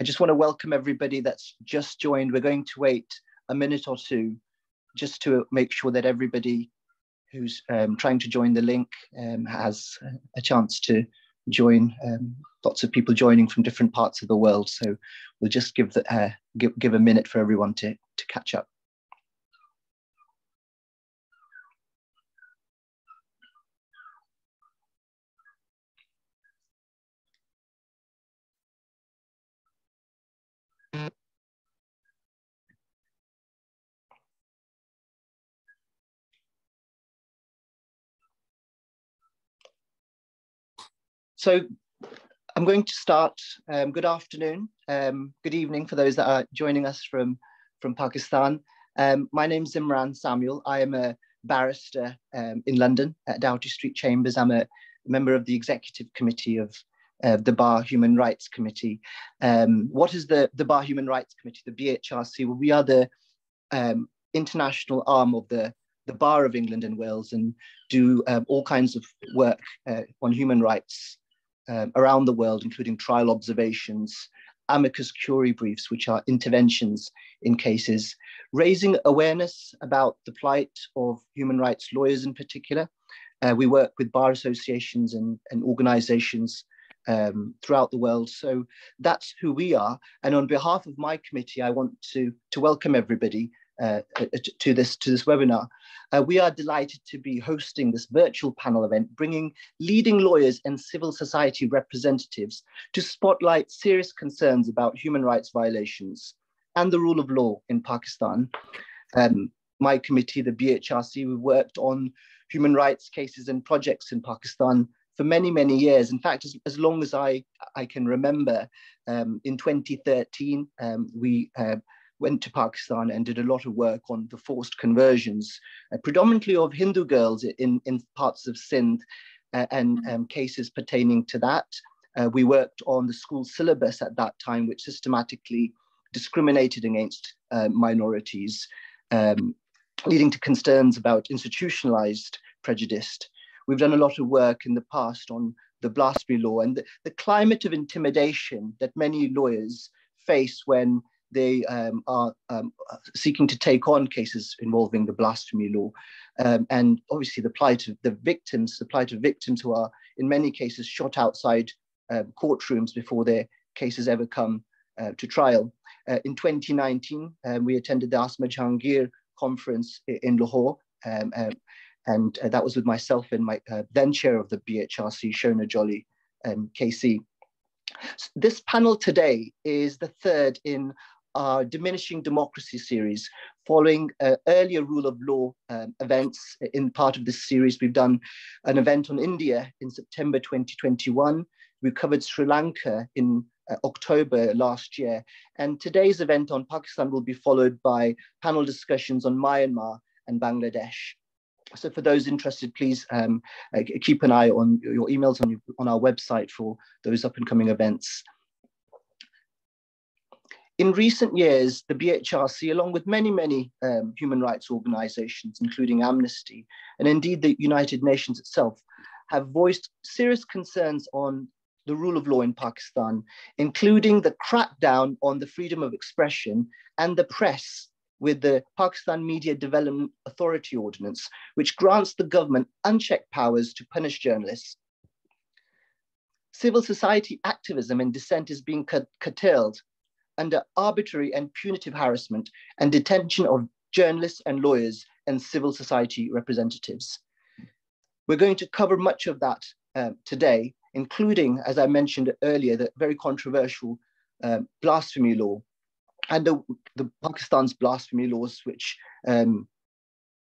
I just want to welcome everybody that's just joined. We're going to wait a minute or two just to make sure that everybody who's um, trying to join the link um, has a chance to join. Um, lots of people joining from different parts of the world. So we'll just give, the, uh, give, give a minute for everyone to, to catch up. So I'm going to start. Um, good afternoon, um, good evening for those that are joining us from, from Pakistan. Um, my name is Zimran Samuel. I am a barrister um, in London at Doughty Street Chambers. I'm a member of the executive committee of uh, the Bar Human Rights Committee. Um, what is the, the Bar Human Rights Committee, the BHRC? Well, we are the um, international arm of the the Bar of England and Wales and do um, all kinds of work uh, on human rights um, around the world, including trial observations, amicus curiae briefs, which are interventions in cases, raising awareness about the plight of human rights lawyers in particular. Uh, we work with bar associations and, and organizations um, throughout the world. So that's who we are. And on behalf of my committee, I want to, to welcome everybody uh, to this to this webinar. Uh, we are delighted to be hosting this virtual panel event, bringing leading lawyers and civil society representatives to spotlight serious concerns about human rights violations and the rule of law in Pakistan. Um, my committee, the BHRC, we worked on human rights cases and projects in Pakistan for many, many years. In fact, as, as long as I, I can remember, um, in 2013, um, we uh, went to Pakistan and did a lot of work on the forced conversions, uh, predominantly of Hindu girls in, in parts of Sindh uh, and mm-hmm. um, cases pertaining to that. Uh, we worked on the school syllabus at that time, which systematically discriminated against uh, minorities, um, leading to concerns about institutionalized prejudice. We've done a lot of work in the past on the blasphemy law and the, the climate of intimidation that many lawyers face when they um, are um, seeking to take on cases involving the blasphemy law. Um, and obviously the plight of the victims, the plight of victims who are in many cases shot outside um, courtrooms before their cases ever come uh, to trial. Uh, in 2019, um, we attended the Asma Jahangir conference in Lahore. Um, and uh, that was with myself and my uh, then chair of the BHRC, Schona Jolly, KC. This panel today is the third in our Diminishing Democracy series, following uh, earlier rule of law um, events. In part of this series, we've done an event on India in September 2021. We covered Sri Lanka in uh, October last year. And today's event on Pakistan will be followed by panel discussions on Myanmar and Bangladesh. So for those interested, please um, uh, keep an eye on your emails on, your, on our website for those up and coming events. In recent years, the BHRC, along with many, many um, human rights organizations, including Amnesty, and indeed the United Nations itself, have voiced serious concerns on the rule of law in Pakistan, including the crackdown on the freedom of expression and the press with the Pakistan Media Development Authority Ordinance, which grants the government unchecked powers to punish journalists. Civil society activism and dissent is being curtailed under arbitrary and punitive harassment and detention of journalists and lawyers and civil society representatives. We're going to cover much of that um, today, including, as I mentioned earlier, the very controversial um, blasphemy law and the, the, Pakistan's blasphemy laws, which um,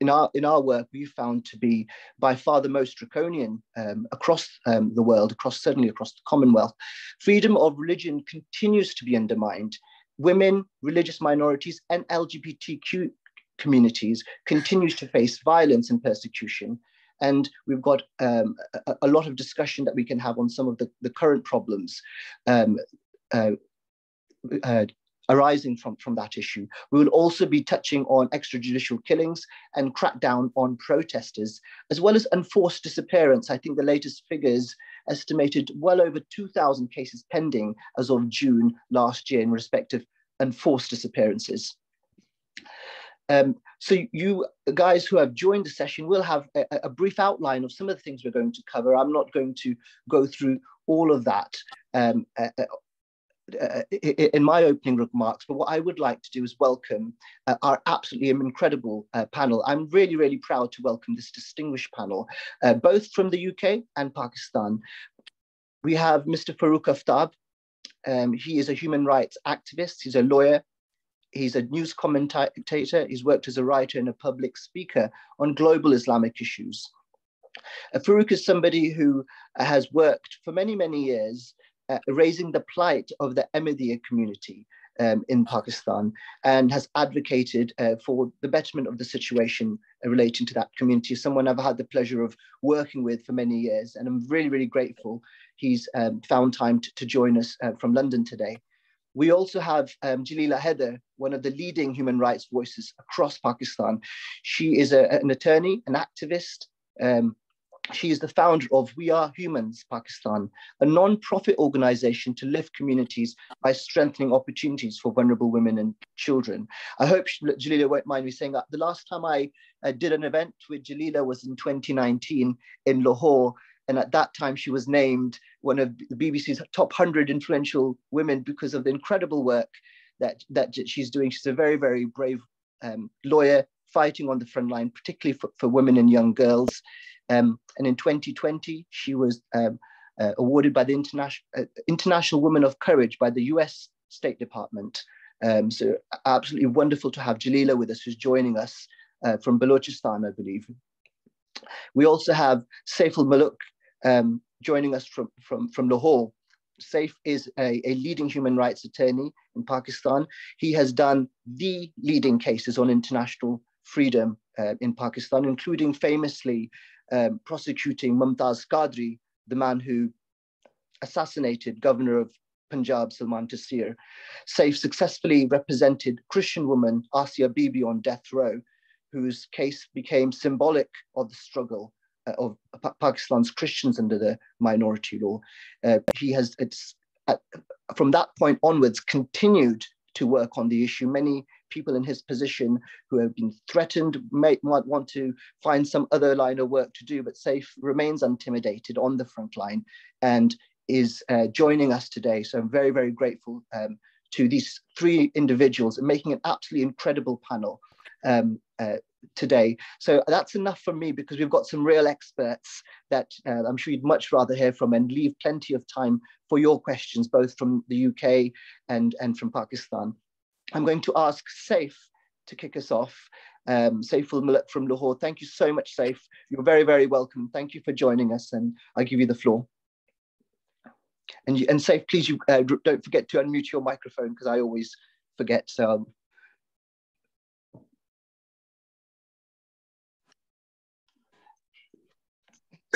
in our in our work we found to be by far the most draconian um, across um, the world, across certainly across the Commonwealth. Freedom of religion continues to be undermined. Women, religious minorities, and LGBTQ communities continues to face violence and persecution. And we've got um, a, a, lot of discussion that we can have on some of the, the current problems. Um, uh, uh, arising from, from that issue. We will also be touching on extrajudicial killings and crackdown on protesters, as well as enforced disappearance. I think the latest figures estimated well over 2,000 cases pending as of June last year in respect of enforced disappearances. Um, so you guys who have joined the session will have a, a, brief outline of some of the things we're going to cover. I'm not going to go through all of that um, uh, uh in my opening remarks, but what I would like to do is welcome uh, our absolutely incredible uh, panel. I'm really, really proud to welcome this distinguished panel, uh, both from the UK and Pakistan. We have Mr. Farooq Aftab. Um, he is a human rights activist. He's a lawyer. He's a news commentator. He's worked as a writer and a public speaker on global Islamic issues. Uh, Farooq is somebody who has worked for many, many years uh, raising the plight of the Ahmadiyya community um, in Pakistan and has advocated uh, for the betterment of the situation uh, relating to that community. Someone I've had the pleasure of working with for many years, and I'm really, really grateful he's um, found time to, to join us uh, from London today. We also have um, Jalila Haider, one of the leading human rights voices across Pakistan. She is a, an attorney, an activist, um, she is the founder of We Are Humans Pakistan, a non-profit organization to lift communities by strengthening opportunities for vulnerable women and children. I hope Jalila won't mind me saying that. The last time I uh, did an event with Jalila was in 2019 in Lahore. And at that time, she was named one of the BBC's top 100 influential women because of the incredible work that, that she's doing. She's a very, very brave um, lawyer fighting on the front line, particularly for, for women and young girls. Um, and in 2020, she was um, uh, awarded by the International, uh, International Woman of Courage by the US State Department. Um, so absolutely wonderful to have Jalila with us, who's joining us uh, from Balochistan, I believe. We also have Saif Ul Mulook um, joining us from, from, from Lahore. Saif is a, a, leading human rights attorney in Pakistan. He has done the leading cases on international freedom uh, in Pakistan, including famously um, prosecuting Mumtaz Qadri, the man who assassinated governor of Punjab, Salman Taseer. Saif successfully represented Christian woman Asia Bibi on death row, whose case became symbolic of the struggle uh, of pa Pakistan's Christians under the minority law. Uh, he has, it's, uh, from that point onwards, continued to work on the issue. Many people in his position who have been threatened may, might want to find some other line of work to do, but Saif remains intimidated on the front line and is uh, joining us today. So I'm very, very grateful um, to these three individuals and making an absolutely incredible panel um, uh, today. So that's enough for me because we've got some real experts that uh, I'm sure you'd much rather hear from and leave plenty of time for your questions, both from the UK and, and from Pakistan. I'm going to ask Saif to kick us off. Um, Saif Ul from Lahore. Thank you so much, Saif. You're very, very welcome. Thank you for joining us, and I give you the floor. And, and Saif, please you, uh, don't forget to unmute your microphone because I always forget. So.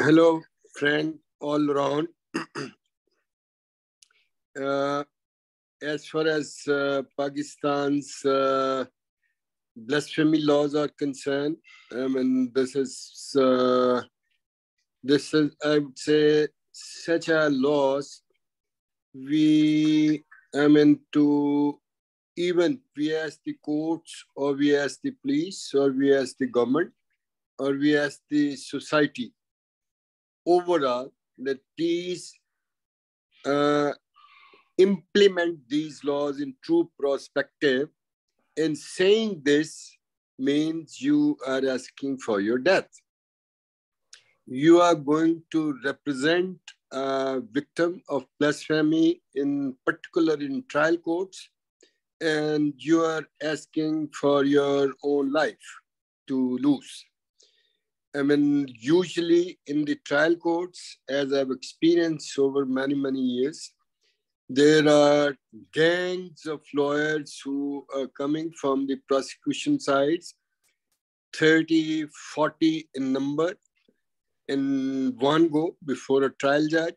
Hello, friend, all around. uh, as far as uh, Pakistan's uh, blasphemy laws are concerned, I mean, this is uh, this is I would say such a loss. We I mean to even we as the courts or we as the police or we as the government or we as the society overall that these uh, implement these laws in true perspective. And saying this means you are asking for your death. You are going to represent a victim of blasphemy, in particular in trial courts, and you are asking for your own life to lose. I mean, usually in the trial courts, as I've experienced over many, many years, there are gangs of lawyers who are coming from the prosecution sides, 30, 40 in number, in one go before a trial judge.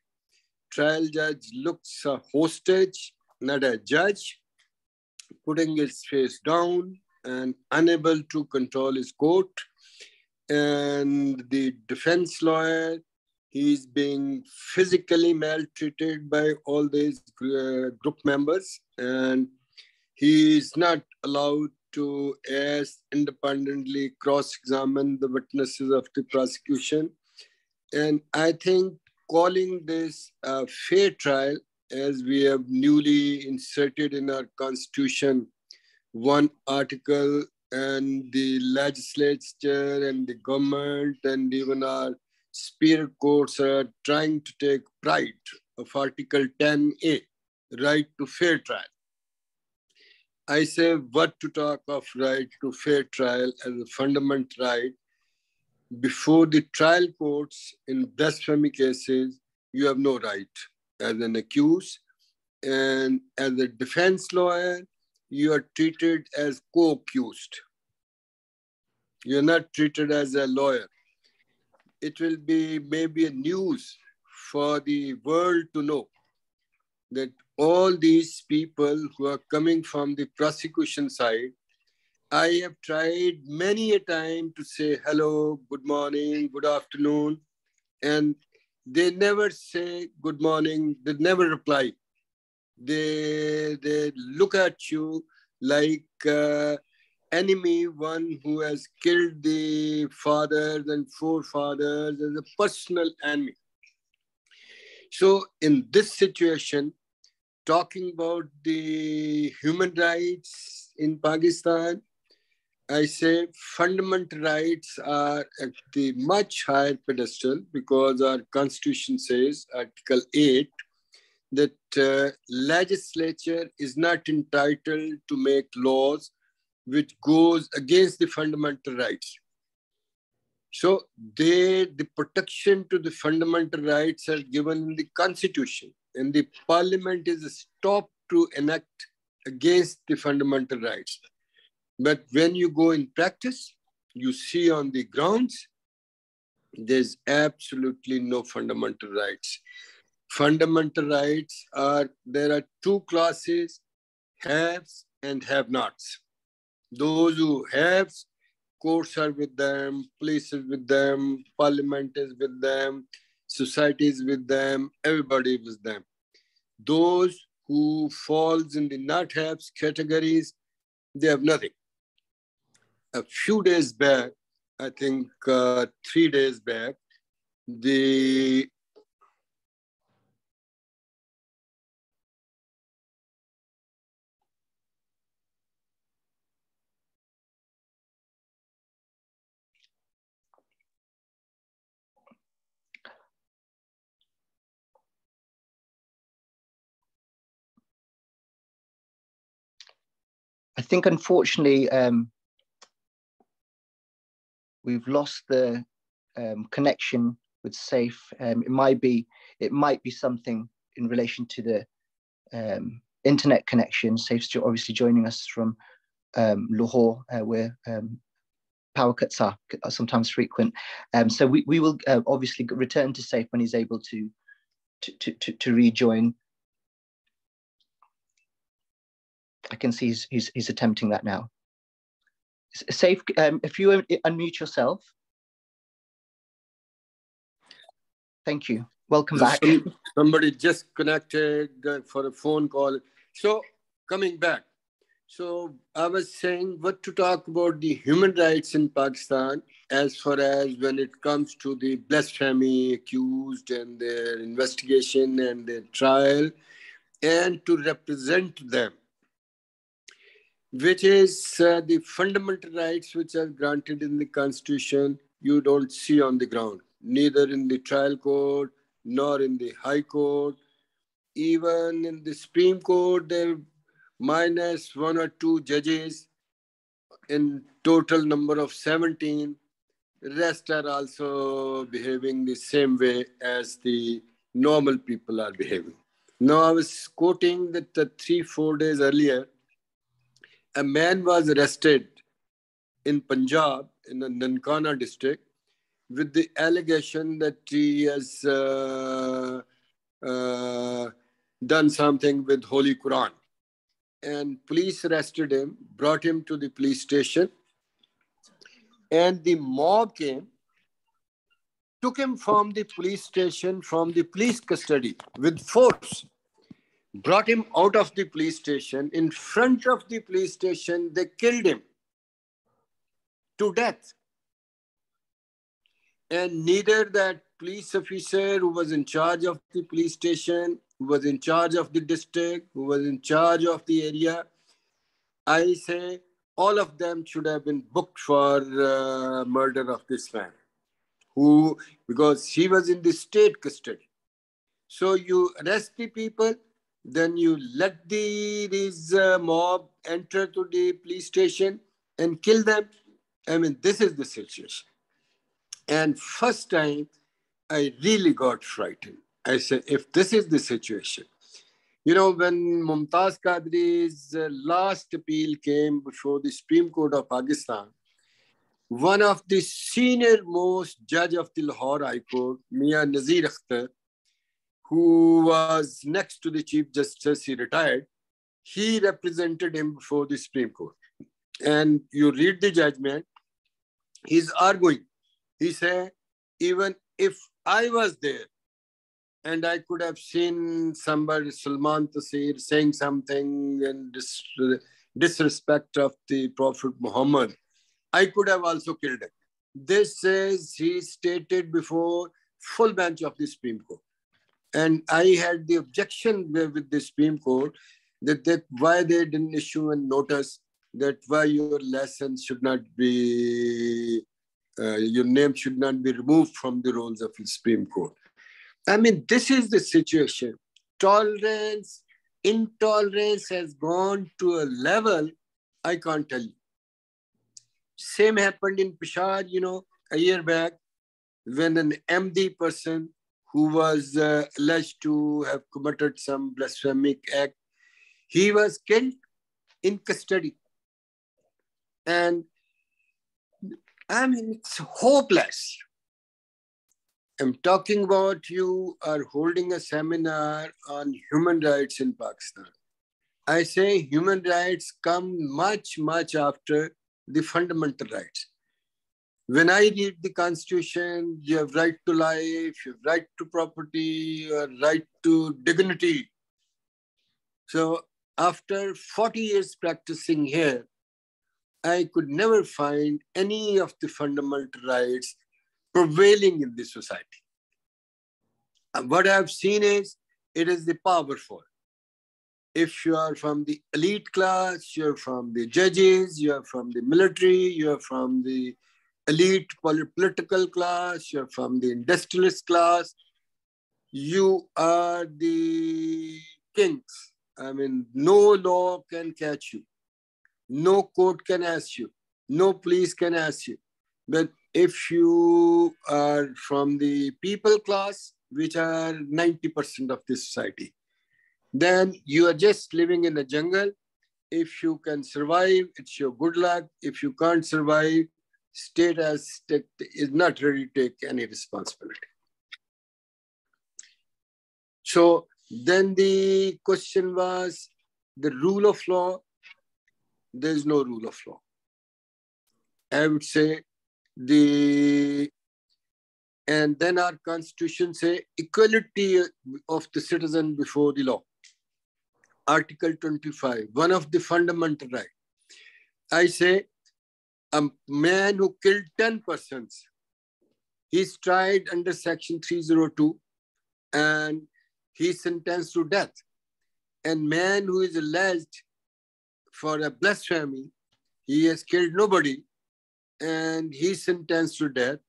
Trial judge looks a hostage, not a judge. putting his face down and unable to control his coat. And the defense lawyer, he's being physically maltreated by all these uh, group members, and he is not allowed to ask independently cross-examine the witnesses of the prosecution. And I think calling this a fair trial, as we have newly inserted in our constitution, one article and the legislature and the government and even our superior courts are trying to take pride of Article 10A, right to fair trial. I say what to talk of right to fair trial as a fundamental right. Before the trial courts in blasphemy cases, you have no right as an accused. And as a defense lawyer, you are treated as co-accused. You're not treated as a lawyer. It will be maybe a news for the world to know that all these people who are coming from the prosecution side, I have tried many a time to say hello, good morning, good afternoon, and they never say good morning, they never reply. They, they look at you like uh, enemy, one who has killed the fathers and forefathers as a personal enemy. So in this situation, talking about the human rights in Pakistan, I say fundamental rights are at the much higher pedestal because our constitution says, Article 8, that uh, legislature is not entitled to make laws which goes against the fundamental rights. So they, the protection to the fundamental rights are given in the constitution and the parliament is stopped to enact against the fundamental rights. But when you go in practice, you see on the grounds, there's absolutely no fundamental rights. Fundamental rights are, there are two classes, haves and have-nots. Those who have, courts are with them, places with them, parliament is with them, societies with them, everybody with them. Those who falls in the not haves categories, they have nothing. A few days back, I think uh, three days back, the think unfortunately um, we've lost the um, connection with Saif. Um, it might be it might be something in relation to the um, internet connection. Saif's obviously joining us from um, Lahore, uh, where um, power cuts are, are sometimes frequent. So we, we will uh, obviously return to Safe when he's able to, to, to, to rejoin. I can see he's, he's, he's attempting that now. Saif, um, if you unmute yourself. Thank you. Welcome back. Somebody just connected uh, for a phone call. So coming back. So I was saying what to talk about the human rights in Pakistan as far as when it comes to the blasphemy accused and their investigation and their trial and to represent them which is uh, the fundamental rights which are granted in the constitution you don't see on the ground neither in the trial court nor in the high court. Even in the supreme court they minus one or two judges in total number of 17 rest are also behaving the same way as the normal people are behaving. Now i was quoting that uh, three four days earlier a man was arrested in Punjab, in the Nankana district, with the allegation that he has uh, uh, done something with Holy Quran. and police arrested him, brought him to the police station. And the mob came, took him from the police station, from the police custody with force, brought him out of the police station. In front of the police station, they killed him to death. And neither that police officer who was in charge of the police station, who was in charge of the district, who was in charge of the area, I say all of them should have been booked for uh, murder of this man, who because he was in the state custody. So you arrest the people, then you let the this uh, mob enter to the police station and kill them. I mean, this is the situation. And first time, I really got frightened. I said, if this is the situation, you know, when Mumtaz Qadri's uh, last appeal came before the Supreme Court of Pakistan, one of the senior most judge of the Lahore High Court, Mian Nazir Akhtar, who was next to the Chief Justice, he retired, he represented him before the Supreme Court. And you read the judgment, he's arguing he said, even if I was there and I could have seen somebody, Salman Taseer, saying something in dis- disrespect of the Prophet Muhammad, I could have also killed him. This says he stated before full bench of the Supreme Court. And I had the objection with the Supreme Court that, that why they didn't issue a notice that why your lessons should not be uh, your name should not be removed from the rolls of the Supreme Court. I mean, this is the situation. Tolerance, intolerance has gone to a level I can't tell you. Same happened in Peshawar, you know, a year back, when an Ahmadi person who was uh, alleged to have committed some blasphemic act, he was killed in custody. And I mean, it's hopeless. I'm talking about you are holding a seminar on human rights in Pakistan. I say human rights come much, much after the fundamental rights. When I read the constitution, you have right to life, you have right to property, you have right to dignity. So after 40 years practicing here, I could never find any of the fundamental rights prevailing in this society. And what I've seen is it is the powerful. If you are from the elite class, you're from the judges, you're from the military, you're from the elite political class, you're from the industrialist class, you are the kings. I mean, no law can catch you. No court can ask you. No police can ask you. But if you are from the people class, which are 90% of this society, then you are just living in a jungle. If you can survive, it's your good luck. If you can't survive, state as is not ready to take any responsibility. So then the question was the rule of law there is no rule of law. I would say the and then our constitution say equality of the citizen before the law. Article 25, one of the fundamental right. I say a man who killed 10 persons, he's tried under section 302 and he's sentenced to death. And man who is alleged for a blasphemy. He has killed nobody and he's sentenced to death.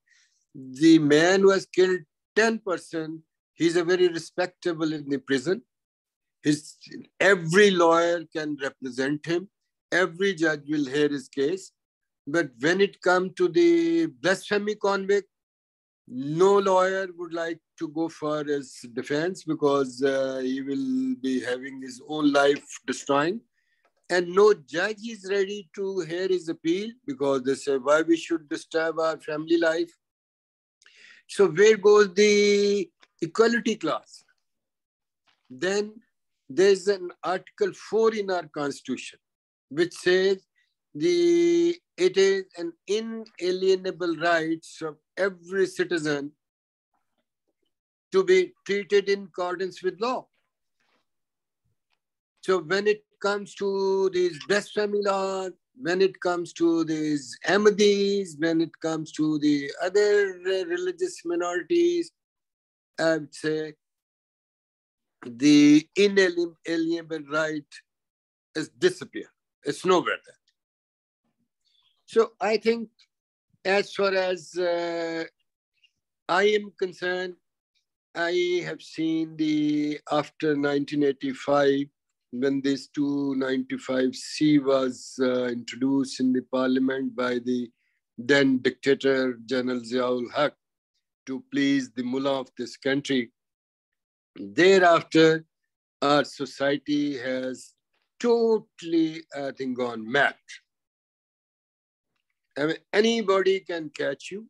The man who has killed 10%, he's a very respectable in the prison. His, every lawyer can represent him. Every judge will hear his case. But when it comes to the blasphemy convict, no lawyer would like to go for his defense because uh, he will be having his own life destroying and no judge is ready to hear his appeal because they say why we should disturb our family life so where goes the equality clause? then there's an Article 4 in our Constitution which says the it is an inalienable rights of every citizen to be treated in accordance with law. So when it comes to these blasphemy laws, when it comes to these Ahmadis, when it comes to the other religious minorities, I would say the inalienable right has disappeared. It's nowhere there. So I think as far as uh, I am concerned, I have seen the after 1985 when this 295C was uh, introduced in the parliament by the then dictator General Ziaul Haq to please the mullah of this country. Thereafter, our society has totally, I think, gone mad. I mean, anybody can catch you,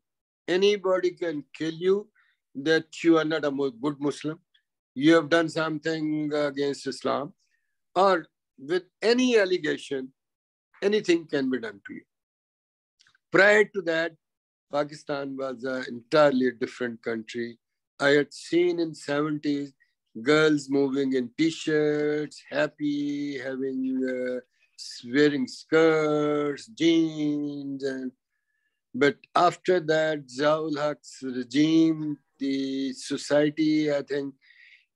anybody can kill you, that you are not a good Muslim, you have done something against Islam, or with any allegation, anything can be done to you. Prior to that, Pakistan was an entirely different country. I had seen in 70s girls moving in t-shirts, happy, having uh, wearing skirts, jeans, and but after that, Ziaul Haq's regime, the society, I think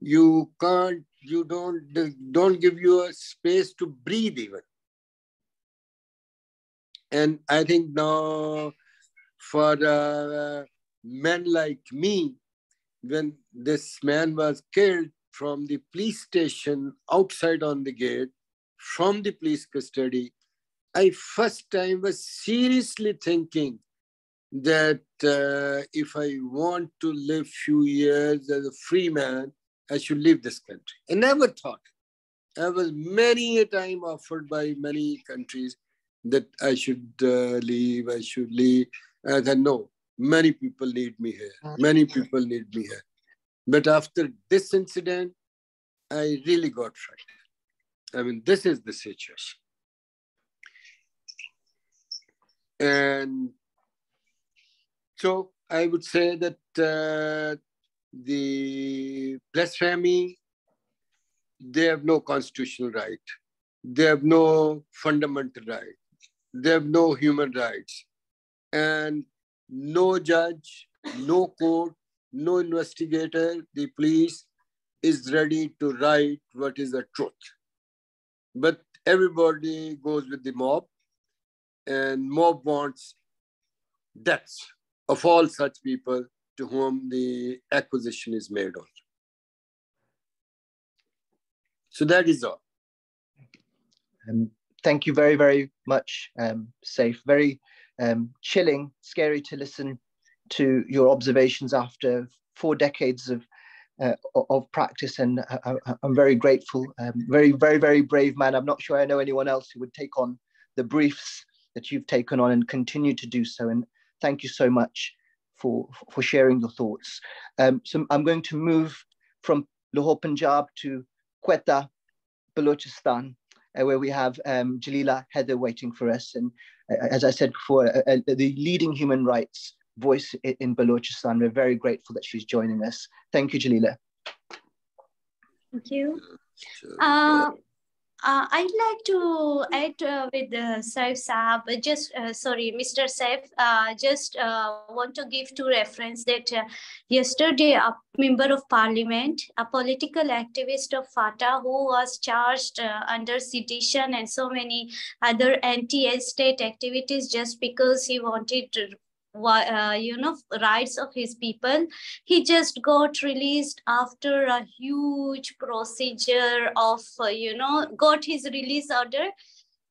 you can't, you don't, don't give you a space to breathe even. And I think now for uh, men like me, when this man was killed from the police station outside on the gate, from the police custody, I first time was seriously thinking that uh, if I want to live few years as a free man, I should leave this country. I never thought. I was many a time offered by many countries that I should uh, leave, I should leave. I said, no, many people need me here. Many people need me here. But after this incident, I really got frightened. I mean, this is the situation. And so I would say that uh, the blasphemy, they have no constitutional right. They have no fundamental right. They have no human rights. And no judge, no court, no investigator, the police is ready to write what is the truth. But everybody goes with the mob, and mob wants deaths of all such people to whom the acquisition is made on. So that is all. Um, thank you very, very much, um, Saif. Very um, chilling, scary to listen to your observations after four decades of uh, of practice, and I, am very grateful. Um, very, very, very brave man. I'm not sure I know anyone else who would take on the briefs that you've taken on and continue to do so. And thank you so much for for sharing your thoughts. Um, so I'm going to move from Lahore, Punjab to Quetta, Balochistan, uh, where we have um, Jalila Haider waiting for us. And uh, as I said before, uh, uh the leading human rights voice in Balochistan. We're very grateful that she's joining us. Thank you, Jalila. Thank you. Uh, uh, I'd like to add uh, with uh, Saif Saab, just uh, sorry, Mr. Saif, uh, just uh, want to give two reference that uh, yesterday a member of parliament, a political activist of FATA who was charged under sedition and so many other anti-state activities just because he wanted to uh, you know rights of his people he just got released after a huge procedure of uh, you know got his release order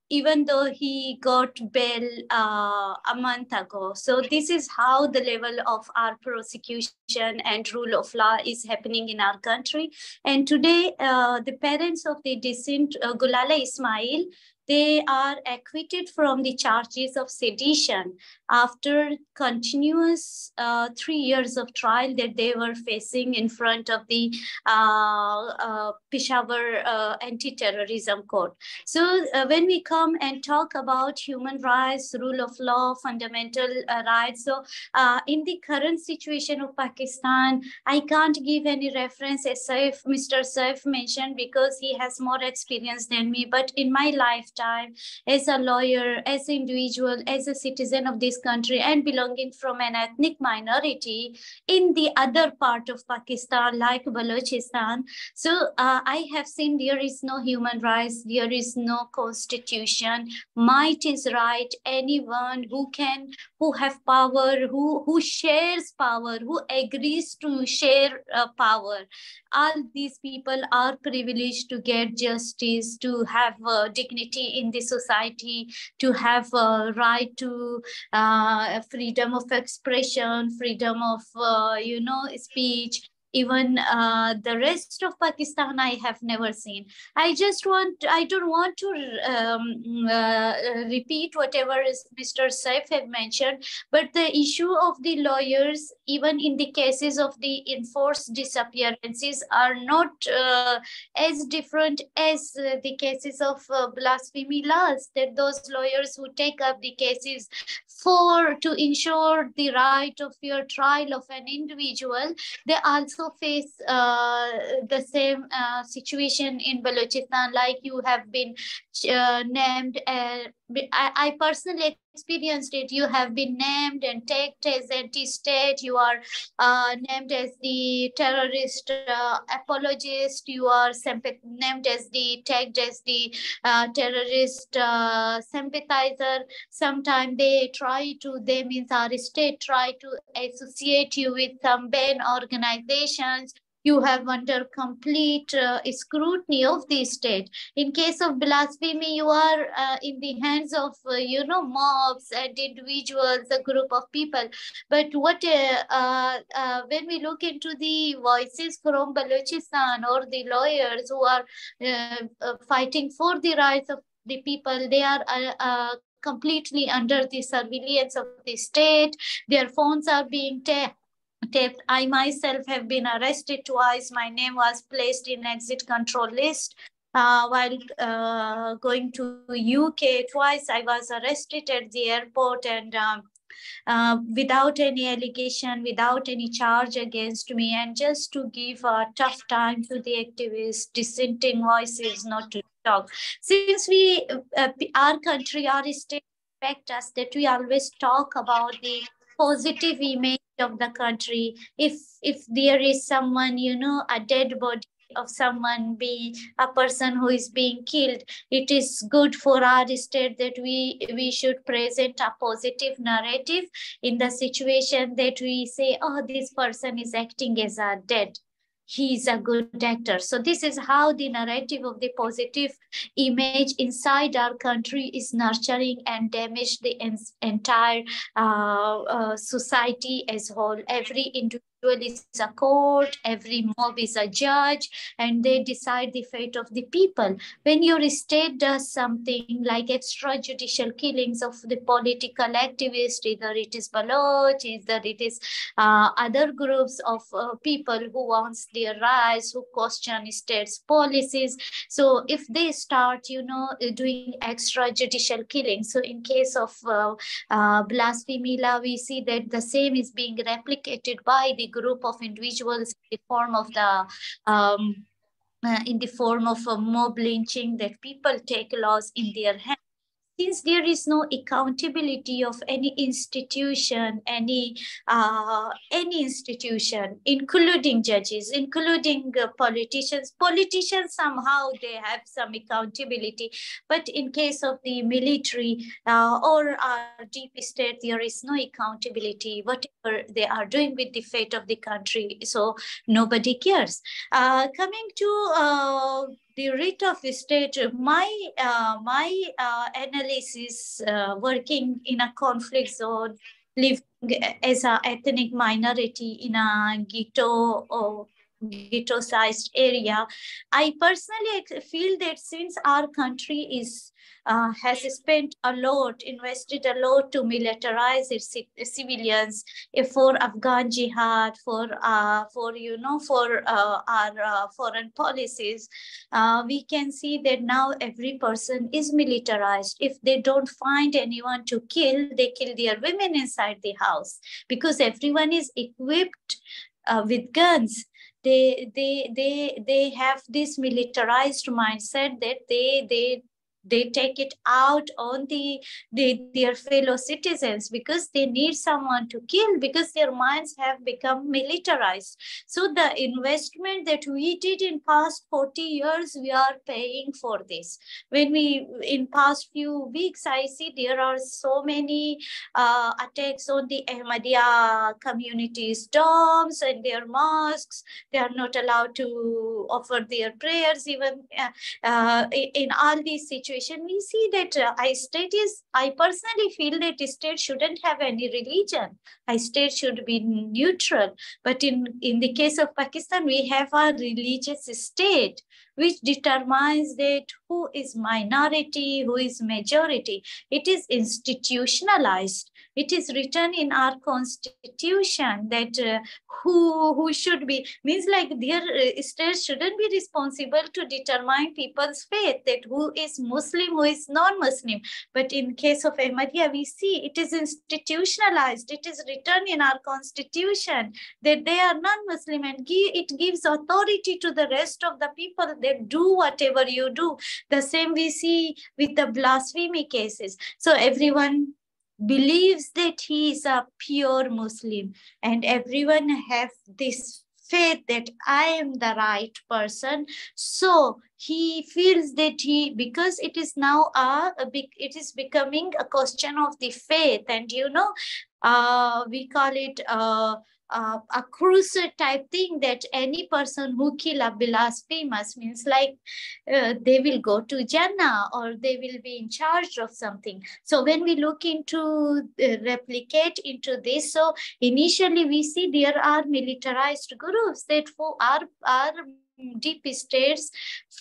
even though he got bail uh, a month ago. So this is how the level of our prosecution and rule of law is happening in our country. And today, uh, the parents of the deceased uh, Gulalai Ismail they are acquitted from the charges of sedition after continuous uh, three years of trial that they were facing in front of the uh, uh, Peshawar uh, anti-terrorism court. So uh, when we come and talk about human rights, rule of law, fundamental uh, rights, so in the current situation of Pakistan, I can't give any reference as Saif, Mr. Saif mentioned because he has more experience than me. But in my lifetime, as a lawyer, as an individual, as a citizen of this this country and belonging from an ethnic minority in the other part of Pakistan, like Balochistan. So uh, I have seen there is no human rights, there is no constitution. Might is right. Anyone who can, who have power, who, who shares power, who agrees to share uh, power. All these people are privileged to get justice, to have uh, dignity in the society, to have a right to uh, freedom of expression, freedom of, uh, you know, speech, even uh, the rest of Pakistan, I have never seen. I just want, I don't want to um, uh, repeat whatever Mr. Saif had mentioned, but the issue of the lawyers, even in the cases of the enforced disappearances, are not uh, as different as uh, the cases of uh, blasphemy laws, that those lawyers who take up the cases for to ensure the right of your trial of an individual, they also face uh, the same uh, situation in Balochistan, like you have been uh, named. I, I personally experienced it. You have been named and tagged as anti-state. You are uh, named as the terrorist uh, apologist. You are named as the tagged as the uh, terrorist uh, sympathizer. Sometimes they try to, they means our state try to associate you with some banned organizations you have under complete uh, scrutiny of the state. In case of blasphemy, you are uh, in the hands of, uh, you know, mobs and individuals, a group of people. But what uh, uh, uh, when we look into the voices from Balochistan or the lawyers who are fighting for the rights of the people, they are completely under the surveillance of the state. Their phones are being taken taped. I myself have been arrested twice. My name was placed in exit control list. Uh, while uh, going to UK twice, I was arrested at the airport and um, uh, without any allegation, without any charge against me, and just to give a tough time to the activists, dissenting voices not to talk. Since we, uh, our country, our state expect us that we always talk about the positive image of the country. If if there is someone you know a dead body of someone be a person who is being killed it is good for our state that we we should present a positive narrative in the situation that we say oh this person is acting as a dead he's a good actor. So this is how the narrative of the positive image inside our country is nurturing and damage the entire uh, uh, society as whole. Every individual is a court, every mob is a judge, and they decide the fate of the people. When your state does something like extrajudicial killings of the political activists, either it is Baloch, either it is uh, other groups of uh, people who wants their rights, who question state's policies. So if they start, you know, doing extrajudicial killings, so in case of uh, uh blasphemy law, we see that the same is being replicated by the group of individuals in the form of the um, uh, in the form of a mob lynching that people take laws in their hands since there is no accountability of any institution, any uh, any institution, including judges, including uh, politicians, politicians somehow they have some accountability, but in case of the military uh, or our deep state, there is no accountability. Whatever they are doing with the fate of the country, so nobody cares. Uh, coming to uh, the rate of the state, my uh, my uh, analysis uh, working in a conflict zone, living as an ethnic minority in a ghetto or ghetto-sized area. I personally feel that since our country is uh, has spent a lot, invested a lot to militarize its civilians eh, for Afghan jihad, for uh, for you know for uh, our uh, foreign policies. Uh, we can see that now every person is militarized. If they don't find anyone to kill, they kill their women inside the house because everyone is equipped uh, with guns they they they they have this militarized mindset that they they they take it out on the, the their fellow citizens because they need someone to kill because their minds have become militarized. So the investment that we did in past 40 years we are paying for this. When we in past few weeks i see there are so many uh, attacks on the ahmadiyya communities domes and their mosques. They are not allowed to offer their prayers even uh, uh, in all these situations situation, we see that uh, I state is, I personally feel that state shouldn't have any religion. I state should be neutral. But in, in the case of Pakistan, we have a religious state which determines that who is minority, who is majority. It is institutionalized. It is written in our constitution that uh, who who should be means like their uh, state shouldn't be responsible to determine people's faith that who is muslim who is non-muslim. But in case of ahmadiyya we see it is institutionalized. It is written in our constitution that they are non-muslim and it gives authority to the rest of the people do whatever you do. The same we see with the blasphemy cases. So everyone believes that he is a pure Muslim and everyone have this faith that I am the right person. So he feels that he, because it is now a, a big, it is becoming a question of the faith. And you know, uh, we call it uh, uh, a crucial type thing that any person who kill a blasphemous means like uh, they will go to Jannah or they will be in charge of something. So when we look into uh, replicate into this, so initially we see there are militarized groups that for are are deep states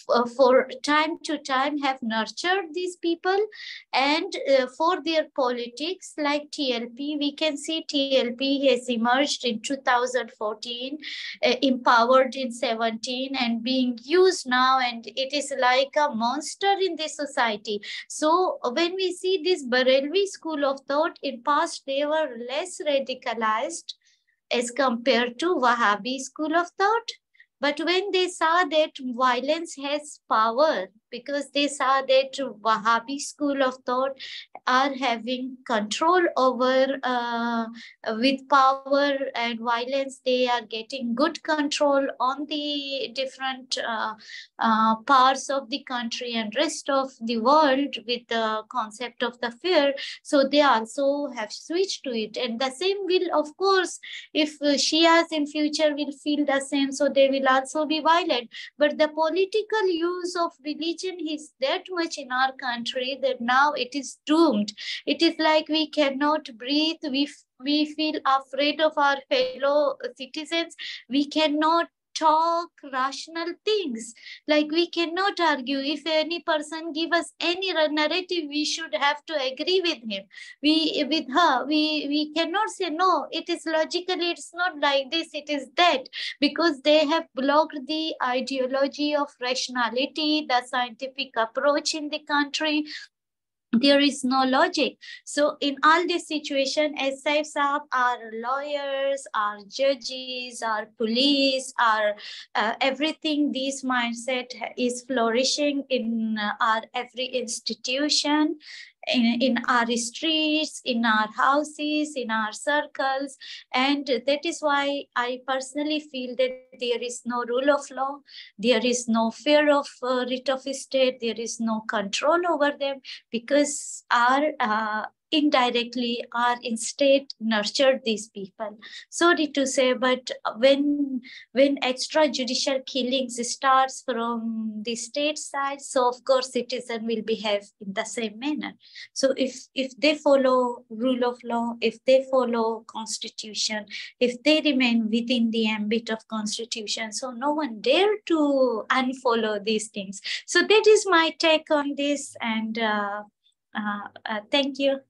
uh, for time to time have nurtured these people. And uh, for their politics like TLP we can see TLP has emerged in 2014 uh, empowered in 17 and being used now. And it is like a monster in this society. So when we see this Barelvi school of thought in past they were less radicalized as compared to Wahhabi school of thought but when they saw that violence has power, because they saw that Wahhabi school of thought are having control over uh, with power and violence. They are getting good control on the different uh, uh, parts of the country and rest of the world with the concept of the fear. So they also have switched to it. And the same will, of course, if Shias in future will feel the same, so they will also be violent. But the political use of religion religion is that much in our country that now it is doomed. It is like we cannot breathe. We, we feel afraid of our fellow citizens. We cannot talk rational things. Like we cannot argue. If any person give us any narrative we should have to agree with him. We with her we we cannot say no it is logically it's not like this it is that. Because they have blocked the ideology of rationality the scientific approach in the country there is no logic. So in all this situation, as Saif Saab, our lawyers, our judges, our police, our uh, everything, this mindset is flourishing in uh, our every institution in, in our streets, in our houses, in our circles. And that is why I personally feel that there is no rule of law, there is no fear of uh, writ of state, there is no control over them because our uh, indirectly or instead nurtured these people. Sorry to say, but when when extrajudicial killings starts from the state side, so of course citizen will behave in the same manner. So if if they follow rule of law, if they follow constitution, if they remain within the ambit of constitution, so no one dare to unfollow these things. So that is my take on this, and uh, uh, uh, thank you.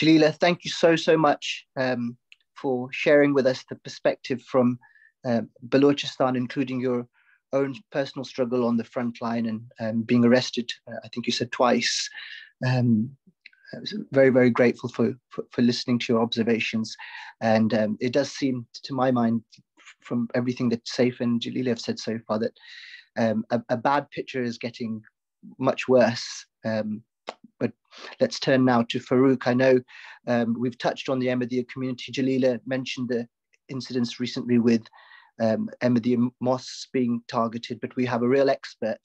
Jalila, thank you so, so much um, for sharing with us the perspective from uh, Balochistan, including your own personal struggle on the front line and um, being arrested, uh, I think you said twice. Um, I was very, very grateful for, for, for listening to your observations. And um, it does seem, to my mind, from everything that Saif and Jalila have said so far, that um, a, a, bad picture is getting much worse. Um, but let's turn now to Farooq. I know um, we've touched on the Ahmadiyya community. Jalila mentioned the incidents recently with um, Ahmadiyya mosques being targeted, but we have a real expert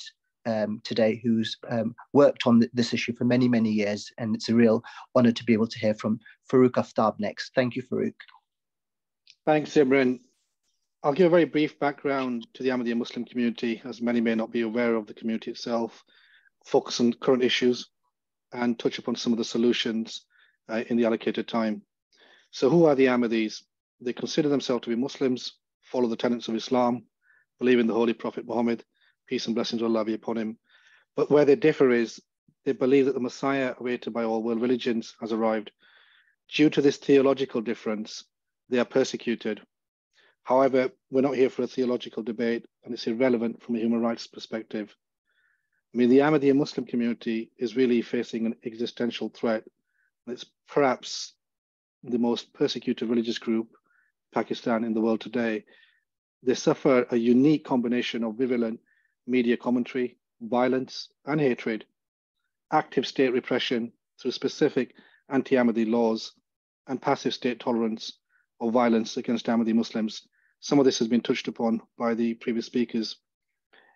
um, today who's um, worked on th this issue for many, many years. And it's a real honor to be able to hear from Farooq Aftab next. Thank you, Farooq. Thanks, Imran. I'll give a very brief background to the Ahmadiyya Muslim community, as many may not be aware of the community itself, focus on current issues, and touch upon some of the solutions uh, in the allocated time. So who are the Ahmadis? They consider themselves to be Muslims, follow the tenets of Islam, believe in the Holy Prophet Muhammad, peace and blessings of Allah be upon him. But where they differ is they believe that the Messiah awaited by all world religions has arrived. Due to this theological difference, they are persecuted. However, we're not here for a theological debate and it's irrelevant from a human rights perspective. I mean, the Ahmadiyya Muslim community is really facing an existential threat. It's perhaps the most persecuted religious group, Pakistan, in the world today. They suffer a unique combination of virulent media commentary, violence, and hatred, active state repression through specific anti Ahmadi laws, and passive state tolerance of violence against Ahmadi Muslims. Some of this has been touched upon by the previous speakers.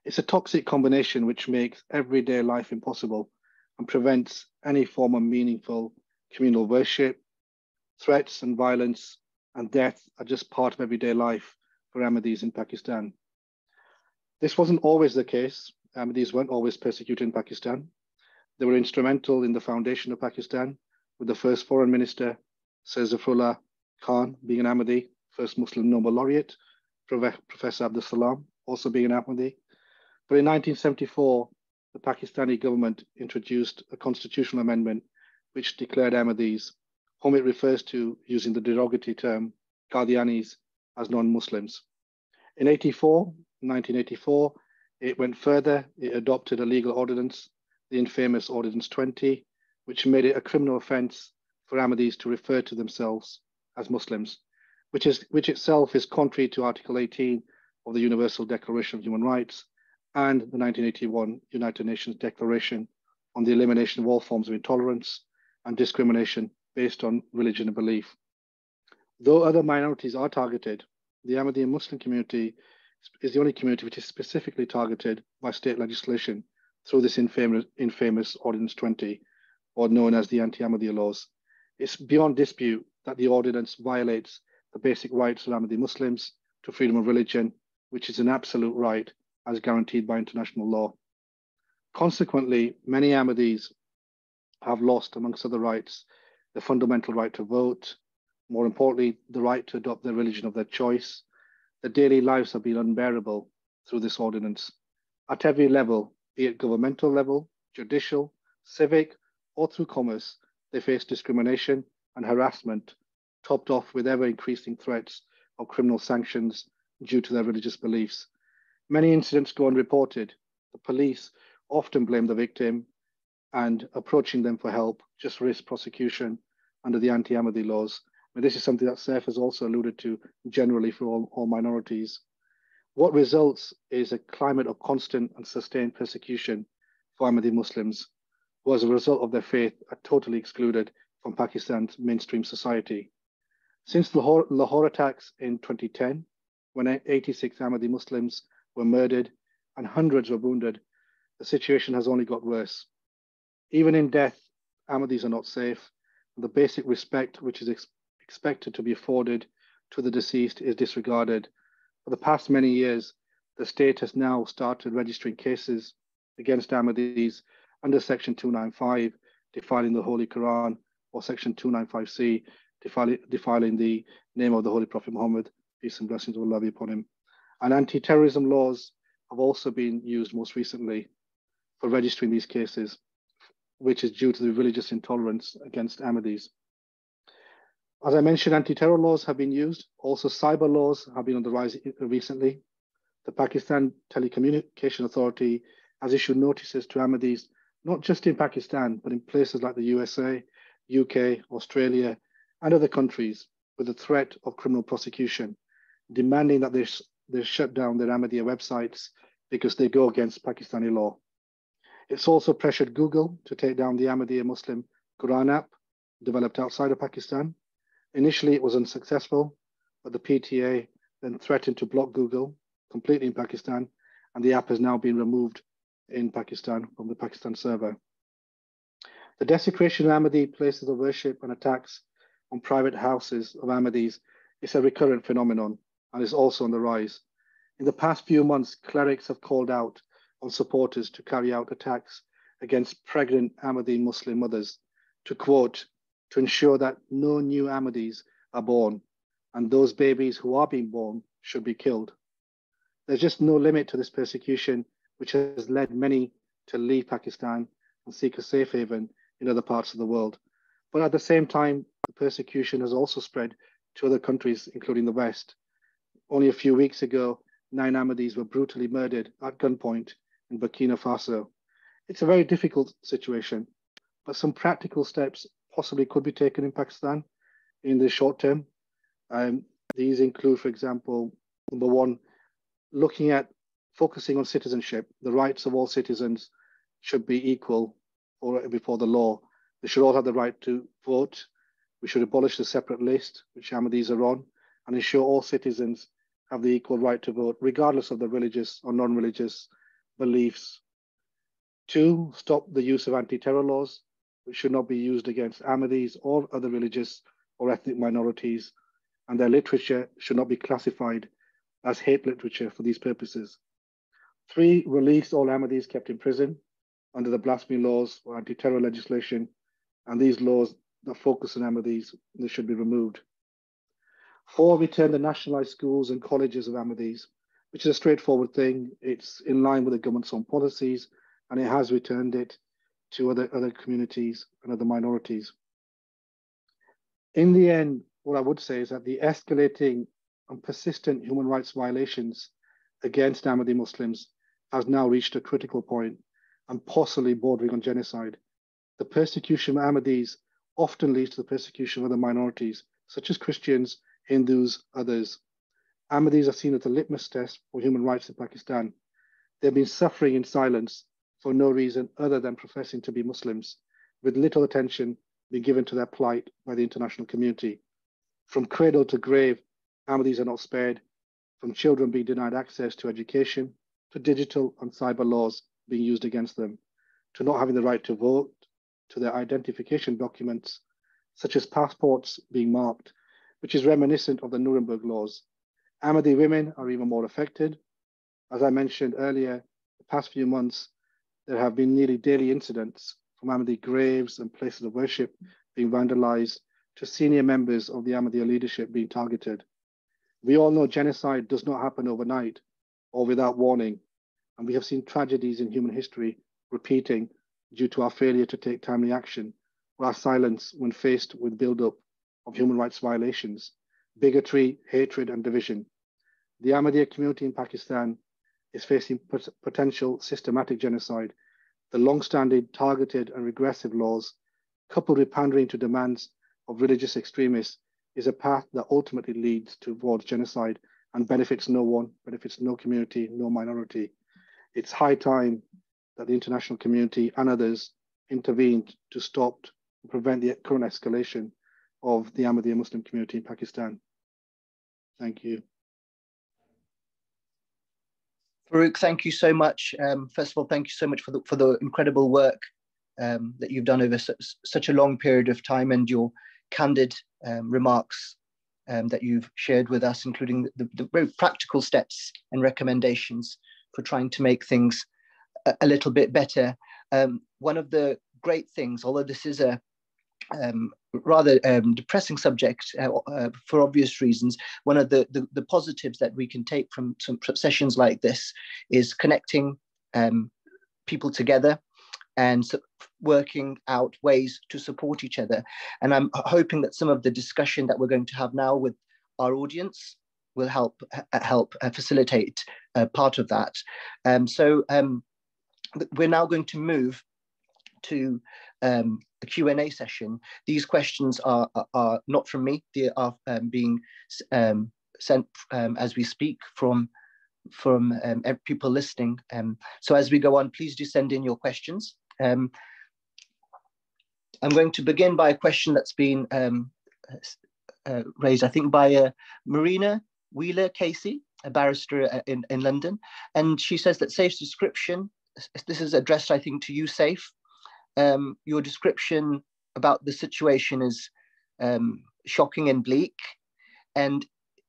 It's a toxic combination which makes everyday life impossible and prevents any form of meaningful communal worship. Threats and violence and death are just part of everyday life for Ahmadis in Pakistan. This wasn't always the case. Ahmadis weren't always persecuted in Pakistan. They were instrumental in the foundation of Pakistan, with the first foreign minister, Sir Zafrullah Khan, being an Ahmadi, first Muslim Nobel laureate, Professor Abdul Salam, also being an Ahmadi, but in 1974, the Pakistani government introduced a constitutional amendment which declared Ahmadis, whom it refers to using the derogatory term Qadianis, as non-Muslims. In 84, 1984, it went further. It adopted a legal ordinance, the infamous Ordinance 20, which made it a criminal offense for Ahmadis to refer to themselves as Muslims, which, is, which itself is contrary to Article 18 of the Universal Declaration of Human Rights and the 1981 United Nations Declaration on the Elimination of All Forms of Intolerance and Discrimination based on religion and belief. Though other minorities are targeted, the Ahmadiyya Muslim community is the only community which is specifically targeted by state legislation through this infamous, infamous Ordinance 20, or known as the Anti-Ahmadiyya laws. It's beyond dispute that the ordinance violates the basic rights of Ahmadiyya Muslims to freedom of religion, which is an absolute right as guaranteed by international law. Consequently, many Ahmadis have lost, amongst other rights, the fundamental right to vote, more importantly, the right to adopt the religion of their choice. Their daily lives have been unbearable through this ordinance. At every level, be it governmental level, judicial, civic, or through commerce, they face discrimination and harassment, topped off with ever increasing threats of criminal sanctions due to their religious beliefs. Many incidents go unreported. The police often blame the victim and approaching them for help just risk prosecution under the anti-Ahmadi laws. And this is something that Saif has also alluded to generally for all, all minorities. What results is a climate of constant and sustained persecution for Ahmadi Muslims, who as a result of their faith are totally excluded from Pakistan's mainstream society. Since the Lahore, Lahore attacks in 2010, when 86 Ahmadi Muslims were murdered and hundreds were wounded, the situation has only got worse. Even in death, Ahmadis are not safe. The basic respect which is ex expected to be afforded to the deceased is disregarded. For the past many years, the state has now started registering cases against Ahmadis under Section 295, defiling the Holy Quran, or Section 295C, defiling, defiling the name of the Holy Prophet Muhammad, peace and blessings of Allah be upon him. And anti-terrorism laws have also been used most recently for registering these cases, which is due to the religious intolerance against Ahmadis. As I mentioned, anti-terror laws have been used. Also, cyber laws have been on the rise recently. The Pakistan Telecommunication Authority has issued notices to Ahmadis, not just in Pakistan, but in places like the USA, UK, Australia, and other countries with the threat of criminal prosecution, demanding that they, they shut down their Ahmadiyya websites because they go against Pakistani law. It's also pressured Google to take down the Ahmadiyya Muslim Quran app developed outside of Pakistan. Initially, it was unsuccessful, but the PTA then threatened to block Google completely in Pakistan, and the app has now been removed in Pakistan from the Pakistan server. The desecration of Ahmadi places of worship and attacks on private houses of Ahmadis is a recurrent phenomenon and is also on the rise. In the past few months, clerics have called out on supporters to carry out attacks against pregnant Ahmadi Muslim mothers to quote, to ensure that no new Ahmadis are born and those babies who are being born should be killed. There's just no limit to this persecution, which has led many to leave Pakistan and seek a safe haven in other parts of the world. But at the same time, the persecution has also spread to other countries, including the West. Only a few weeks ago, nine Ahmadis were brutally murdered at gunpoint in Burkina Faso. It's a very difficult situation, but some practical steps possibly could be taken in Pakistan in the short term. Um, these include, for example, number one, looking at focusing on citizenship, the rights of all citizens should be equal or before the law. They should all have the right to vote. We should abolish the separate list, which Ahmadis are on, and ensure all citizens have the equal right to vote, regardless of their religious or non-religious beliefs. Two, stop the use of anti-terror laws, which should not be used against Ahmadis or other religious or ethnic minorities, and their literature should not be classified as hate literature for these purposes. Three, release all Ahmadis kept in prison under the blasphemy laws or anti-terror legislation, and these laws that focus on Ahmadis, they should be removed. Four, return the nationalized schools and colleges of Ahmadis, which is a straightforward thing. It's in line with the government's own policies, and it has returned it to other, other communities and other minorities. In the end, what I would say is that the escalating and persistent human rights violations against Ahmadi Muslims has now reached a critical point and possibly bordering on genocide. The persecution of Ahmadis often leads to the persecution of other minorities, such as Christians, Hindus, others. Ahmadis are seen as a litmus test for human rights in Pakistan. They've been suffering in silence for no reason other than professing to be Muslims, with little attention being given to their plight by the international community. From cradle to grave, Ahmadis are not spared, from children being denied access to education, to digital and cyber laws being used against them, to not having the right to vote, to their identification documents, such as passports being marked, which is reminiscent of the Nuremberg laws. Ahmadi women are even more affected. As I mentioned earlier, the past few months, there have been nearly daily incidents from Ahmadi graves and places of worship being vandalized to senior members of the Ahmadiyya leadership being targeted. We all know genocide does not happen overnight or without warning, and we have seen tragedies in human history repeating due to our failure to take timely action or our silence when faced with buildup of human rights violations, bigotry, hatred, and division. The Ahmadiyya community in Pakistan is facing pot potential systematic genocide. The long-standing targeted and regressive laws, coupled with pandering to demands of religious extremists, is a path that ultimately leads towards genocide and benefits no one, benefits no community, no minority. It's high time that the international community and others intervened to stop and prevent the current escalation of the Ahmadiyya Muslim community in Pakistan. Thank you. Farooq, thank you so much. Um, first of all, thank you so much for the, for the incredible work um, that you've done over such, such, a long period of time and your candid um, remarks um, that you've shared with us, including the, the, very practical steps and recommendations for trying to make things a, a little bit better. Um, one of the great things, although this is a um, rather um, depressing subject uh, uh, for obvious reasons, one of the, the, the, positives that we can take from some sessions like this is connecting um, people together and working out ways to support each other. And I'm hoping that some of the discussion that we're going to have now with our audience will help uh, help uh, facilitate uh, part of that. Um, so um, we're now going to move to um, the Q&A session. These questions are, are, are, not from me, they are um, being um, sent um, as we speak from from um, people listening. Um, so as we go on, please do send in your questions. I'm going to begin by a question that's been uh, raised, I think, by uh, Marina Wheeler KC, a barrister uh, in, in London. And she says that Saif's description, this is addressed, I think, to you, Saif. Um, your description about the situation is um, shocking and bleak. And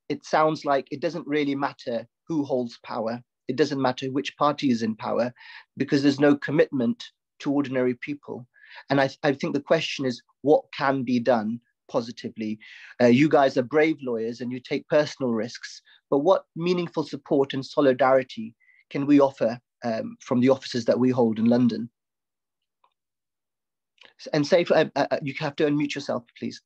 it sounds like it doesn't really matter who holds power. It doesn't matter which party is in power because there's no commitment to ordinary people. And I, I think the question is what can be done positively? Uh, you guys are brave lawyers and you take personal risks, but what meaningful support and solidarity can we offer um, from the offices that we hold in London? And say, uh, uh, you have to unmute yourself, please.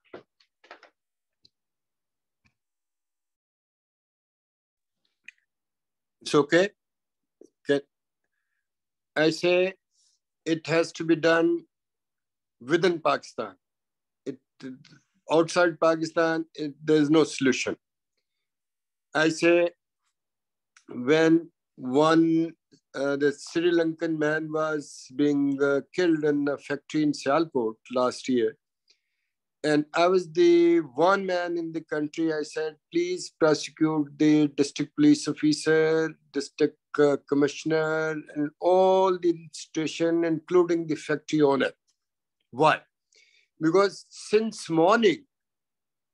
It's okay. okay. I say it has to be done within Pakistan. It, outside Pakistan, it, there is no solution. I say when one uh, the Sri Lankan man was being uh, killed in a factory in Sialkot last year, and I was the one man in the country. I said, please prosecute the district police officer, district uh, commissioner, and all the institution, including the factory owner. Why? Because since morning,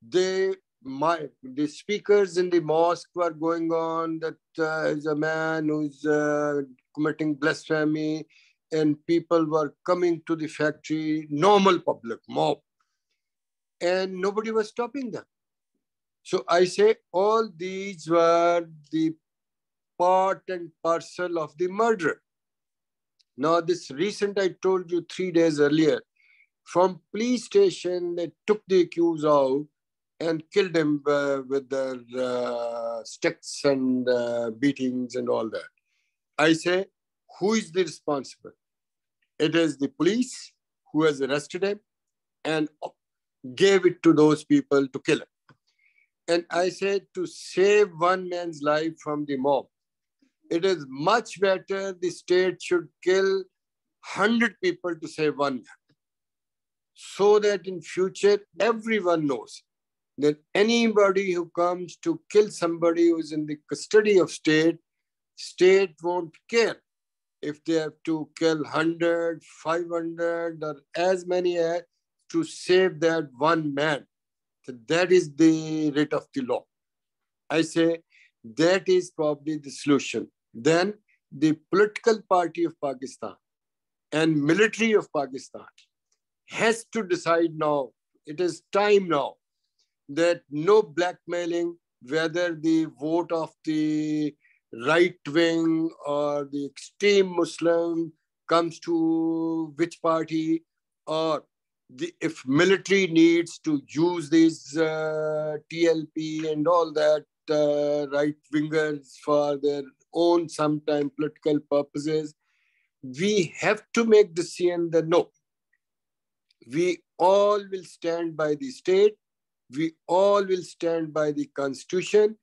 they my the speakers in the mosque were going on that uh, is a man who's uh, committing blasphemy and people were coming to the factory normal public mob and nobody was stopping them. So I say all these were the part and parcel of the murder. Now, this recent, I told you three days earlier, from police station, they took the accused out and killed him uh, with their uh, sticks and uh, beatings and all that. I say, who is the responsible? It is the police who has arrested him and gave it to those people to kill him. And I said to save one man's life from the mob, it is much better the state should kill 100 people to save one man. So that in future, everyone knows that anybody who comes to kill somebody who's in the custody of state, state won't care if they have to kill 100, 500, or as many as to save that one man. So that is the rate of the law. I say that is probably the solution. Then the political party of Pakistan and military of Pakistan has to decide now, it is time now, that no blackmailing, whether the vote of the right wing or the extreme Muslim comes to which party or the, if military needs to use these uh, TLP and all that uh, right wingers for their own sometime political purposes, we have to make decision that no, we all will stand by the state, we all will stand by the constitution,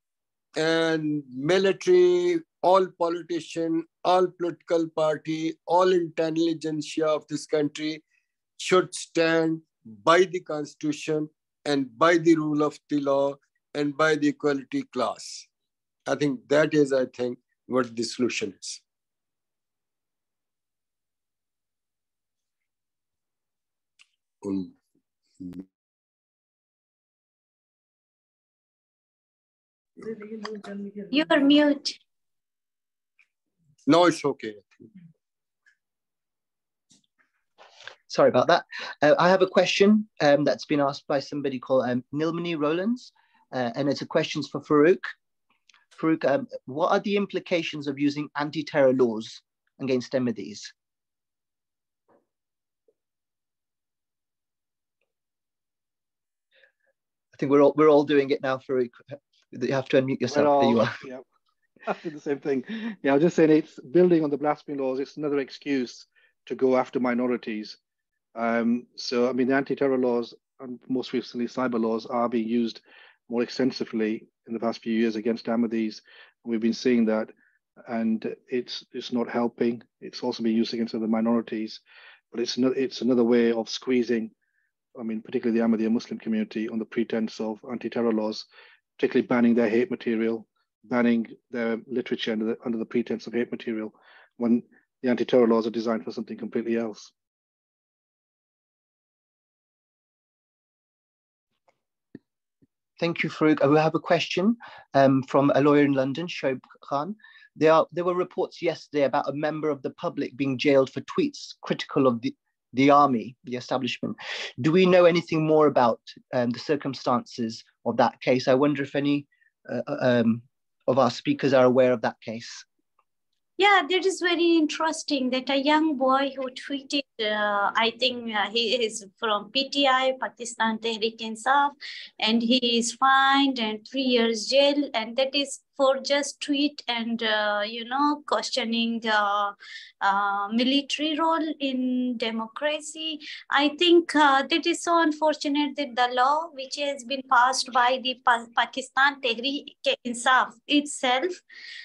and military, all politician, all political party, all intelligentsia of this country should stand by the constitution and by the rule of the law and by the equality class. I think that is, I think, what the solution is. Um, You're mute. No, it's okay. Sorry about that. Uh, I have a question um, that's been asked by somebody called um, Nilmani Rollins, uh, and it's a question for Farooq. Farooq, um, what are the implications of using anti-terror laws against Ahmadis? I think we're all we're all doing it now, Farooq. You have to unmute yourself. All, there you are. Yeah, after the same thing. Yeah, I'm just saying it's building on the blasphemy laws. It's another excuse to go after minorities. Um, so, I mean, the anti-terror laws and most recently cyber laws are being used more extensively in the past few years against Ahmadis. We've been seeing that, and it's it's not helping. It's also being used against other minorities, but it's not, it's another way of squeezing. I mean, particularly the Ahmadiyya Muslim community on the pretense of anti-terror laws, particularly banning their hate material, banning their literature under the, under the pretense of hate material, when the anti-terror laws are designed for something completely else. Thank you, Farooq. will have a question um, from a lawyer in London, Shoaib Khan. There, are, there were reports yesterday about a member of the public being jailed for tweets critical of the, the army, the establishment. Do we know anything more about um, the circumstances of that case? I wonder if any uh, uh um, of our speakers are aware of that case. Yeah, that is very interesting that a young boy who tweeted, uh, I think uh, he is from PTI, Pakistan Tehreek Insaf, and he is fined and three years jail. And that is for just tweet and uh, you know questioning the uh, military role in democracy i think uh, that is so unfortunate that the law which has been passed by the pa pakistan tehreek insaf itself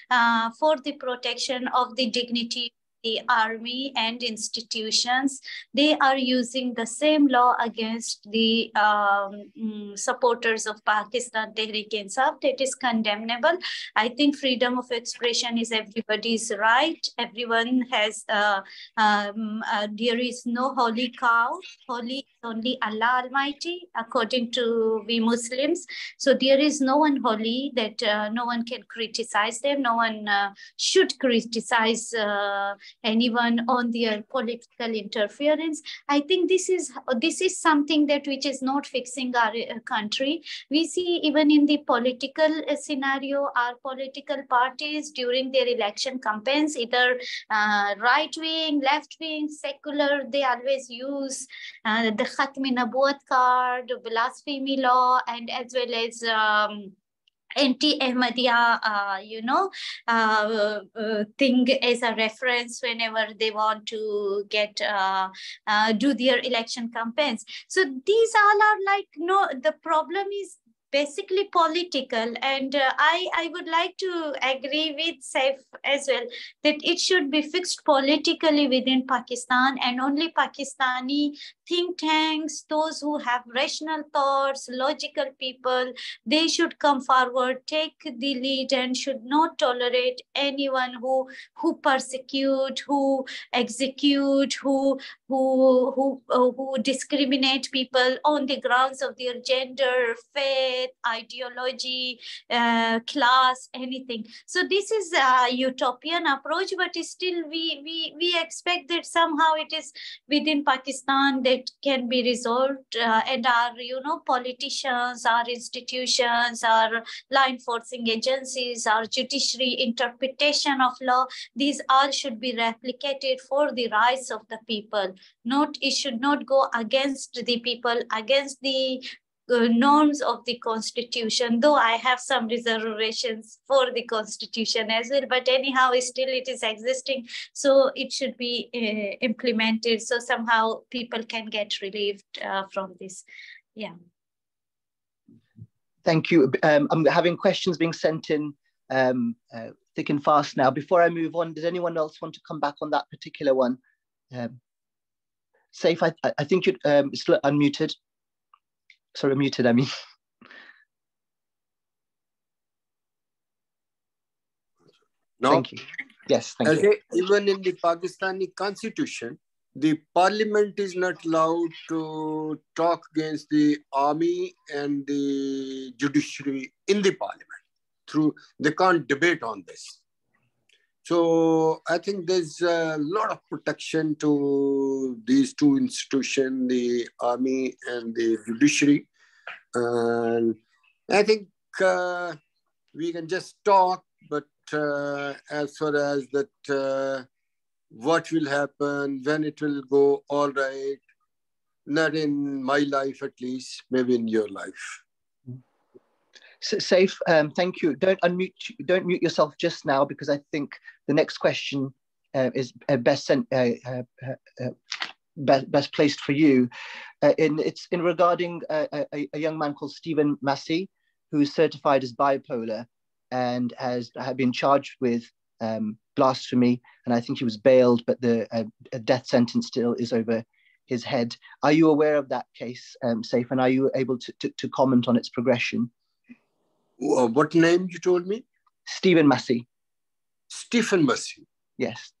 uh, for the protection of the dignity the army and institutions, they are using the same law against the um, mm, supporters of Pakistan Tehreek-e-Insaf. That is condemnable. I think freedom of expression is everybody's right. Everyone has, uh, um, uh, there is no holy cow. Holy only Allah Almighty, according to we Muslims. So there is no one holy that uh, no one can criticize them. No one uh, should criticize uh, anyone on their political interference. I think this is this is something that which is not fixing our uh, country. We see even in the political uh, scenario, our political parties during their election campaigns, either uh, right wing, left wing, secular, they always use the Khatmi Nabuat card, blasphemy law, and as well as um, anti-Ahmadiyya, uh, you know, uh, uh, thing as a reference whenever they want to get uh, uh, do their election campaigns. So these all are like no. The problem is basically political. And uh, i i would like to agree with saif as well that it should be fixed politically within pakistan and only pakistani think tanks those who have rational thoughts logical people they should come forward take the lead and should not tolerate anyone who who persecute who execute who who who uh, who discriminate people on the grounds of their gender faith ideology, uh, class, anything. So this is a utopian approach, but still we, we, we expect that somehow it is within Pakistan that can be resolved uh, and our, you know, politicians, our institutions, our law enforcing agencies, our judiciary interpretation of law, these all should be replicated for the rights of the people. Not, it should not go against the people, against the uh, norms of the constitution though i have some reservations for the constitution as well but anyhow still it is existing so it should be uh, implemented so somehow people can get relieved uh, from this. Yeah. Thank you. Um, i'm having questions being sent in um, uh, thick and fast now. Before i move on does anyone else want to come back on that particular one? Um, Saif i, I think you're um, still unmuted sorry, muted, I mean. No. Thank you. Yes, thank you. Even in the Pakistani constitution, the parliament is not allowed to talk against the army and the judiciary in the parliament through they can't debate on this so i think there's a lot of protection to these two institutions the army and the judiciary and i think uh, we can just talk but uh, as far as that uh, what will happen, when it will go all right. Not in my life, at least, maybe in your life. Saif. Um, thank you. Don't unmute. Don't mute yourself just now because I think the next question uh, is uh, best sent. Uh, uh, uh, best, best placed for you. in it's in regarding a, a, young man called Stephen Massey, who is certified as bipolar and has been charged with um, blasphemy, and I think he was bailed, but the uh, death sentence still is over his head. Are you aware of that case, um, Saif, and are you able to, to, to comment on its progression? What name you told me? Stephen Massey. Stephen Massey. Yes.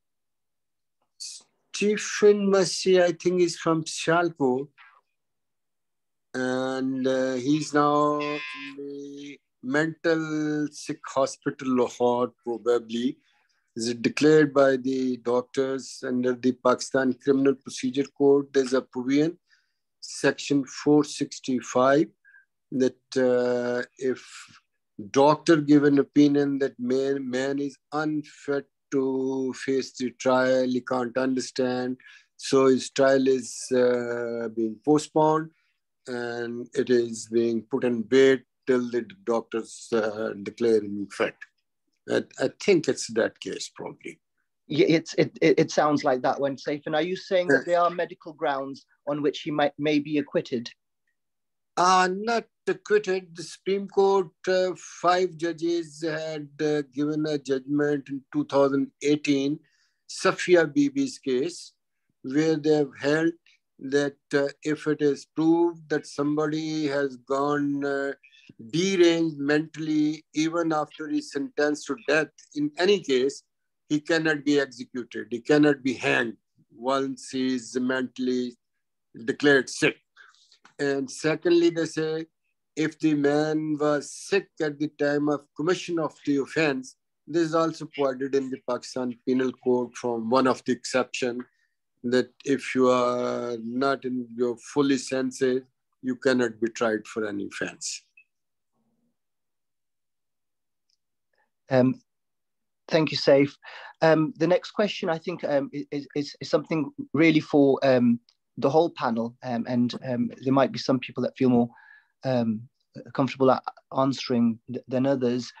Stephen Massey, I think, is from Sialkot. And uh, he's now in the mental sick hospital, Lahore, probably is it declared by the doctors under the Pakistan Criminal Procedure Code. There's a provision, section 465, that uh, if doctor give an opinion that man, man is unfit to face the trial, he can't understand, so his trial is uh, being postponed and it is being put in wait till the doctors uh, declare him fit. I, I think it's that case probably. Yeah, it's it, it, it sounds like that when Saif. And are you saying that there are medical grounds on which he might may be acquitted? Uh, not acquitted. The Supreme Court, uh, five judges had uh, given a judgment in 2018, Safia Bibi's case, where they have held that uh, if it is proved that somebody has gone uh, deranged mentally even after he's sentenced to death. In any case, he cannot be executed. He cannot be hanged once he is mentally declared sick. And secondly, they say if the man was sick at the time of commission of the offense, this is also provided in the Pakistan Penal Code from one of the exception that if you are not in your fully senses, you cannot be tried for any offense. Um, thank you, Saif. Um, the next question, I think, um, is, is, is, something really for um, the whole panel, um, and um, there might be some people that feel more um, comfortable answering than others.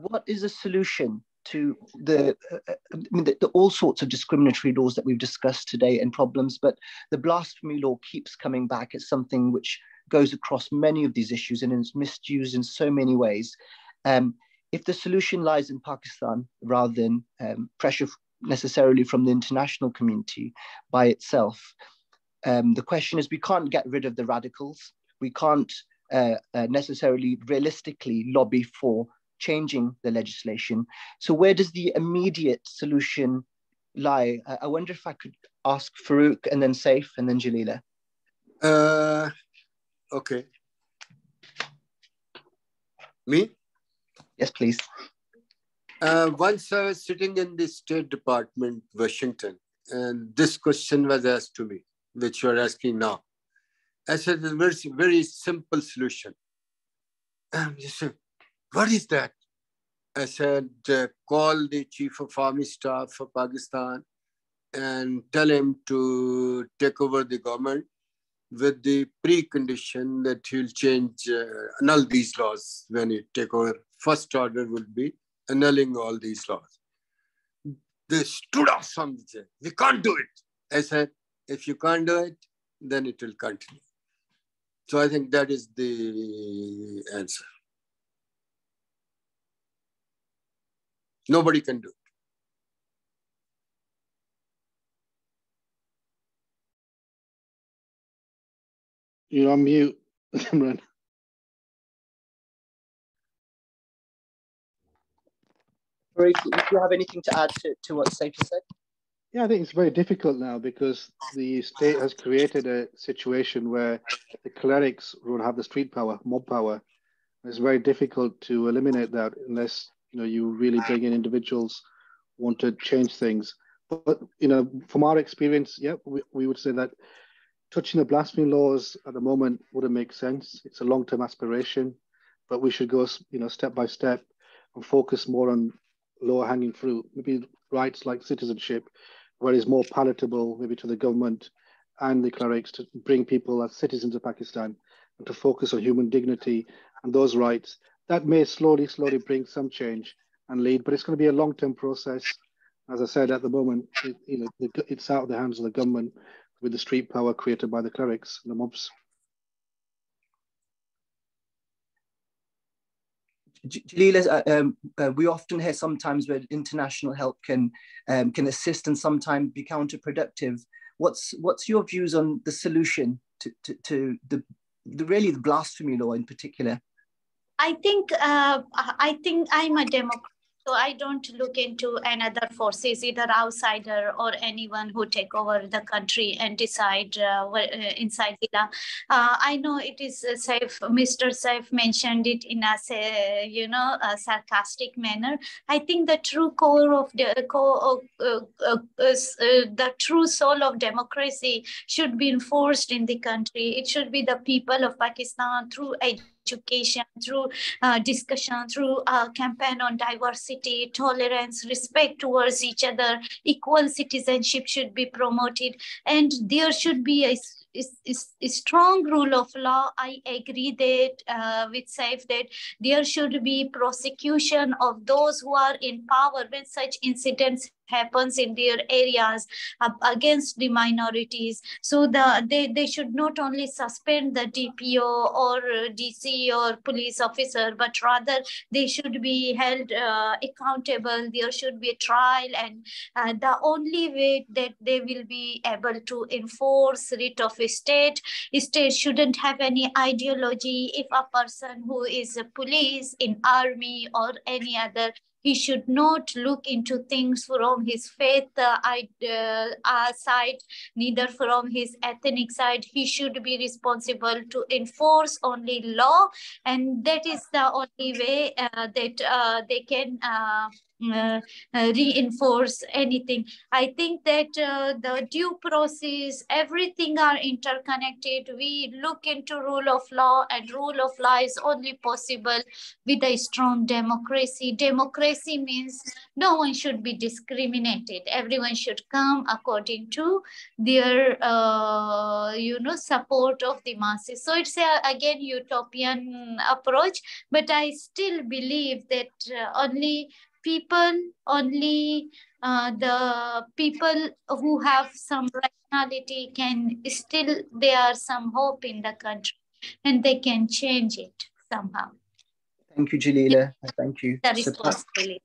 what is a solution to the, uh, uh, I mean, the, the, all sorts of discriminatory laws that we've discussed today and problems, but the blasphemy law keeps coming back as something which goes across many of these issues and is misused in so many ways. Um, if the solution lies in Pakistan rather than um, pressure necessarily from the international community by itself, um, the question is we can't get rid of the radicals. We can't uh, uh, necessarily realistically lobby for changing the legislation. So where does the immediate solution lie? I wonder if I could ask Farooq and then Saif and then Jalila. Uh, Okay. Me? Yes, please. Uh, once I was sitting in the State Department, Washington, and this question was asked to me, which you are asking now. I said, a very, very simple solution. And he said, what is that? I said, uh, call the chief of army staff for Pakistan and tell him to take over the government with the precondition that he'll change, uh, annul these laws when he take over. First order would be annulling all these laws. They stood off from the. We can't do it. I said, if you can't do it, then it will continue. So I think that is the answer. Nobody can do it. You're on mute, Zimran. If you have anything to add to, to what Saif said? Yeah, I think it's very difficult now because the state has created a situation where the clerics don't have the street power, mob power. It's very difficult to eliminate that unless you know you really bring in individuals want to change things. But, but you know, from our experience, yeah, we, we would say that touching the blasphemy laws at the moment wouldn't make sense. It's a long-term aspiration, but we should go, you know, step by step and focus more on lower-hanging fruit. Maybe rights like citizenship where it's more palatable maybe to the government and the clerics to bring people as citizens of Pakistan and to focus on human dignity and those rights. That may slowly, slowly bring some change and lead, but it's going to be a long-term process. As I said, at the moment, it, you know, it's out of the hands of the government with the street power created by the clerics and the mobs. Jalila, uh, um, uh, we often hear sometimes where international help can um, can assist and sometimes be counterproductive. What's what's your views on the solution to, to, to the, the really the blasphemy law in particular? I think uh, I think I'm a Democrat so I don't look into another forces, either outsider or anyone who take over the country and decide uh, uh inside the Uh, I know it is Saif. Mr. Saif mentioned it in a say, you know a sarcastic manner. I think the true core of the core, uh, uh, uh, the true soul of democracy should be enforced in the country. It should be the people of Pakistan through a education, through uh, discussion, through a campaign on diversity, tolerance, respect towards each other, equal citizenship should be promoted, and there should be a is, is, is strong rule of law. I agree that uh, with Saif that there should be prosecution of those who are in power when such incidents happens in their areas uh, against the minorities. So the they, they should not only suspend the DPO or DC or police officer, but rather they should be held uh, accountable. There should be a trial, and uh, the only way that they will be able to enforce writ of state, state shouldn't have any ideology. If a person who is a police in army or any other he should not look into things from his faith uh, uh, side, neither from his ethnic side. He should be responsible to enforce only law, and that is the only way uh, that uh, they can uh, uh, uh, reinforce anything. I think that uh, the due process, everything are interconnected. We look into rule of law and rule of law is only possible with a strong democracy. Democracy means no one should be discriminated. Everyone should come according to their, uh, you know, support of the masses. So it's a, again utopian approach, but I still believe that uh, only people, only uh, the people who have some rationality can still, there are some hope in the country and they can change it somehow. Thank you, Jalila. Thank you. The responsibility.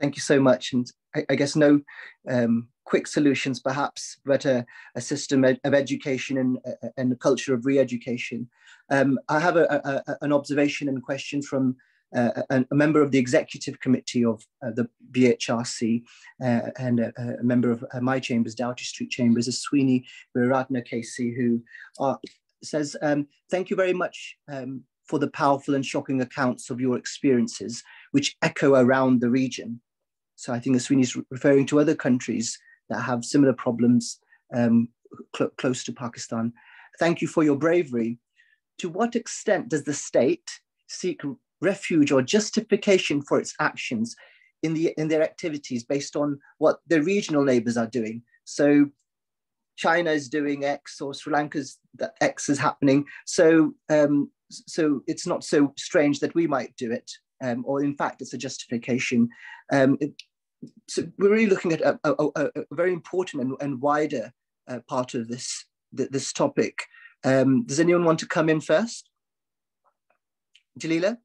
Thank you so much. And I, I guess no um, quick solutions, perhaps, but a, a system of education and, and a culture of re-education. Um, I have a, a, an observation and question from uh, a, a, member of the executive committee of uh, the BHRC uh, and a, a, member of uh, my chambers, Doughty Street Chambers, is Sweeney Viratna Casey, who says, um, thank you very much um, for the powerful and shocking accounts of your experiences, which echo around the region. So I think Sweeney is referring to other countries that have similar problems um, cl close to Pakistan. Thank you for your bravery. To what extent does the state seek refuge or justification for its actions in, the, in their activities based on what their regional neighbors are doing. So China is doing X or Sri Lanka's that X is happening. So, um, so it's not so strange that we might do it. Um, or in fact, it's a justification. Um, it, so we're really looking at a, a, a, very important and, and wider uh, part of this, this topic. Um, does anyone want to come in first? Jalila?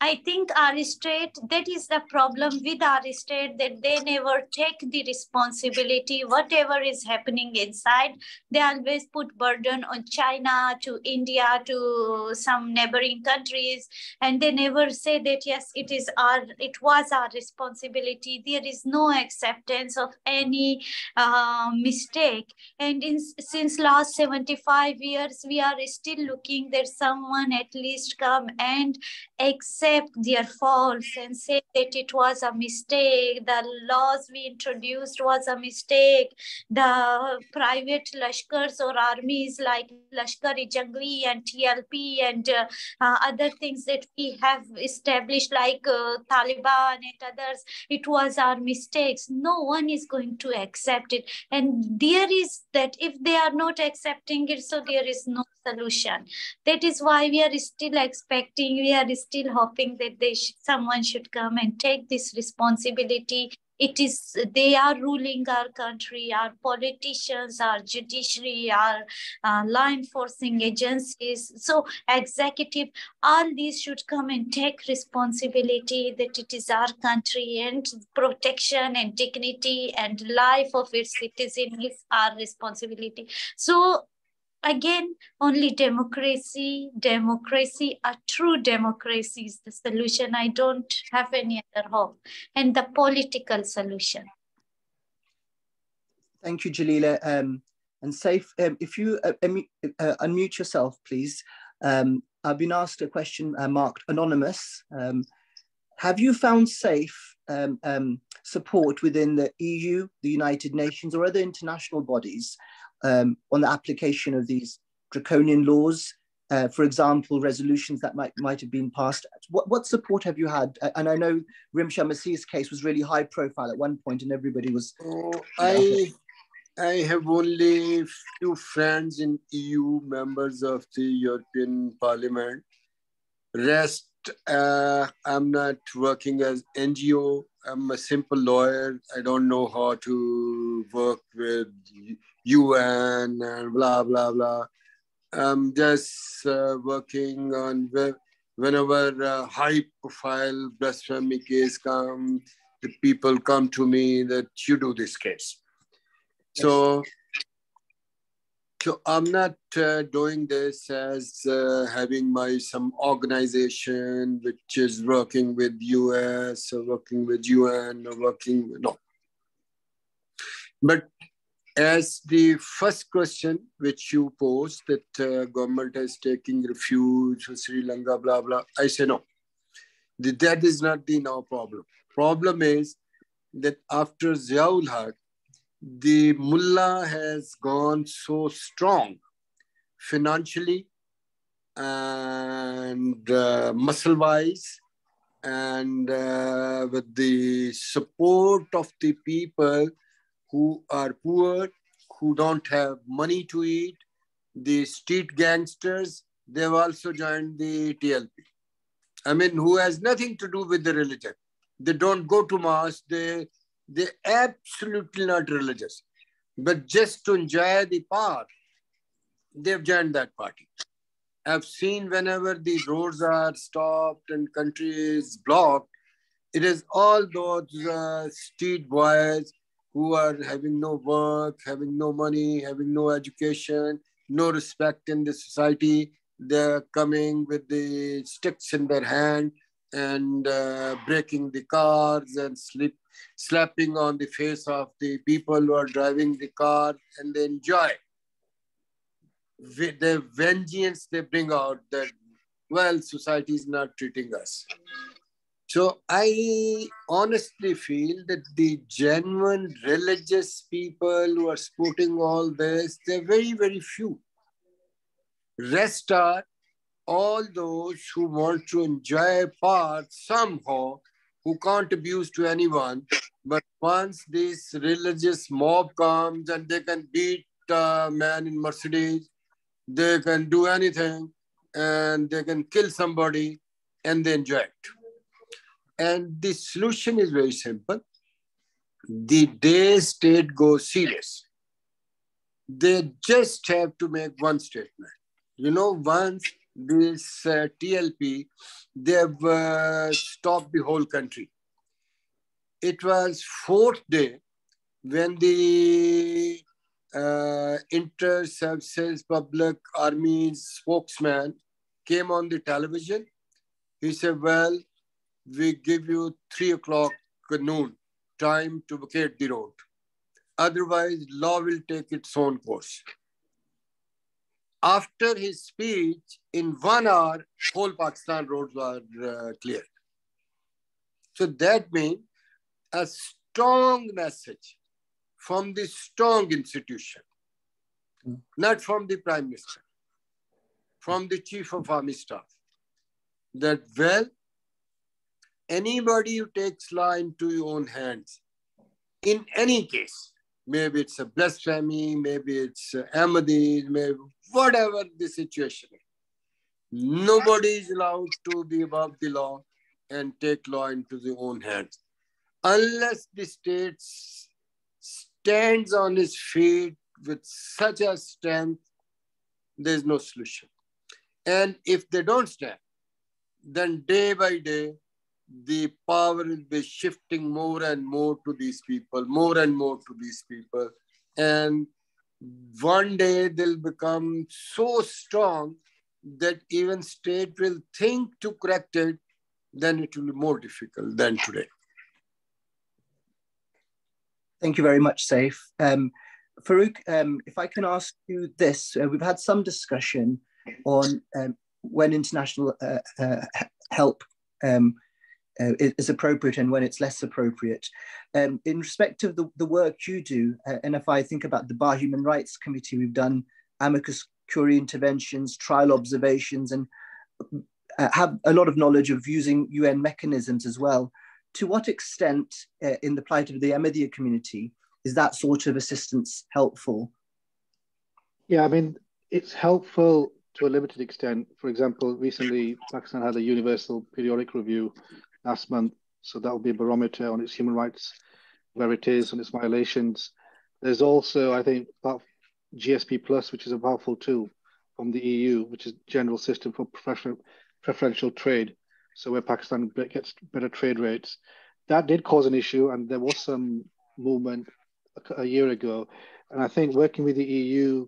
I think our state, that is the problem with our state, that they never take the responsibility. Whatever is happening inside, they always put burden on China, to India, to some neighboring countries, and they never say that yes, it is our, it was our responsibility. There is no acceptance of any uh, mistake. And in, since last 75 years, we are still looking that someone at least come and accept accept their faults and say that it was a mistake, the laws we introduced was a mistake, the private lashkars or armies like Lashkar-e-Jhangvi and TLP and uh, uh, other things that we have established like uh, Taliban and others, it was our mistakes. No one is going to accept it. And there is that if they are not accepting it, so there is no solution. That is why we are still expecting, we are still hoping that they sh- someone should come and take this responsibility. It is they are ruling our country, our politicians, our judiciary, our uh, law enforcing agencies. So executive, all these should come and take responsibility that it is our country and protection and dignity and life of its citizen is our responsibility. So again only democracy democracy a true democracy is the solution. I don't have any other hope. And the political solution. Thank you jalila. Um, and Saif um, if you uh, uh, unmute yourself please. Um, i've been asked a question uh, marked anonymous. Um, have you found Saif um, um, support within the eu the united nations or other international bodies um, on the application of these draconian laws. Uh, for example, resolutions that might might have been passed. What, what support have you had? And I know Rimsha Masih's case was really high profile at one point, and everybody was. Oh, I I have only few friends in EU, members of the European Parliament. Rest, uh, I'm not working as NGO. I'm a simple lawyer. I don't know how to work with UN and blah, blah, blah. I'm just uh, working on whenever a high profile blasphemy case comes, the people come to me that you do this case. So, so I'm not uh, doing this as uh, having my some organization which is working with US or working with UN or working no. But as the first question which you posed that uh, government is taking refuge Sri Lanka, blah, blah, I say no. That is not the now problem. Problem is that after Ziaul Haq, the mullah has gone so strong financially and uh, muscle wise and uh, with the support of the people who are poor, who don't have money to eat, the street gangsters, they've also joined the TLP. I mean, who has nothing to do with the religion. They don't go to mass. They they absolutely not religious, but just to enjoy the power, they've joined that party. I've seen whenever the roads are stopped and country is blocked, it is all those uh, street boys who are having no work, having no money, having no education, no respect in the society. They're coming with the sticks in their hand and uh, breaking the cars and sleep, slapping on the face of the people who are driving the car and they enjoy. The vengeance they bring out that, well, society is not treating us. So I honestly feel that the genuine religious people who are supporting all this, they're very, very few. Rest are all those who want to enjoy part somehow, who can't abuse to anyone. But once this religious mob comes and they can beat a man in Mercedes, they can do anything and they can kill somebody and they it. And the solution is very simple. The day state goes serious, they just have to make one statement. You know, once this uh, TLP, they've uh, stopped the whole country. It was fourth day when the uh, inter-services public army's spokesman came on the television. He said, well, we give you three o'clock noon time to vacate the road. Otherwise, law will take its own course. After his speech, in one hour, whole Pakistan roads were uh, cleared. So that means a strong message from the strong institution, not from the prime minister, from the chief of army staff, that well, anybody who takes law into your own hands, in any case, maybe it's a blasphemy, maybe it's Ahmadis, maybe whatever the situation is, nobody is allowed to be above the law and take law into their own hands. Unless the state stands on its feet with such a strength, there's no solution. And if they don't stand, then day by day, the power will be shifting more and more to these people, more and more to these people. And one day they'll become so strong that even state will think to correct it, then it will be more difficult than today. Thank you very much, Saif. Um, Farooq, um, if I can ask you this, uh, we've had some discussion on um, when international uh, uh, help um, uh, is appropriate and when it's less appropriate. Um, in respect of the, the work you do, uh, and if I think about the Bar Human Rights Committee, we've done amicus curiae interventions, trial observations, and uh, have a lot of knowledge of using UN mechanisms as well. To what extent, uh, in the plight of the Ahmadiyya community, is that sort of assistance helpful? Yeah, I mean, it's helpful to a limited extent. For example, recently Pakistan had a universal periodic review last month. So that will be a barometer on its human rights, where it is, and its violations. There's also, I think, GSP Plus, which is a powerful tool from the EU, which is general system for preferential preferential trade. So where Pakistan gets better trade rates, that did cause an issue, and there was some movement a, a year ago. And I think working with the EU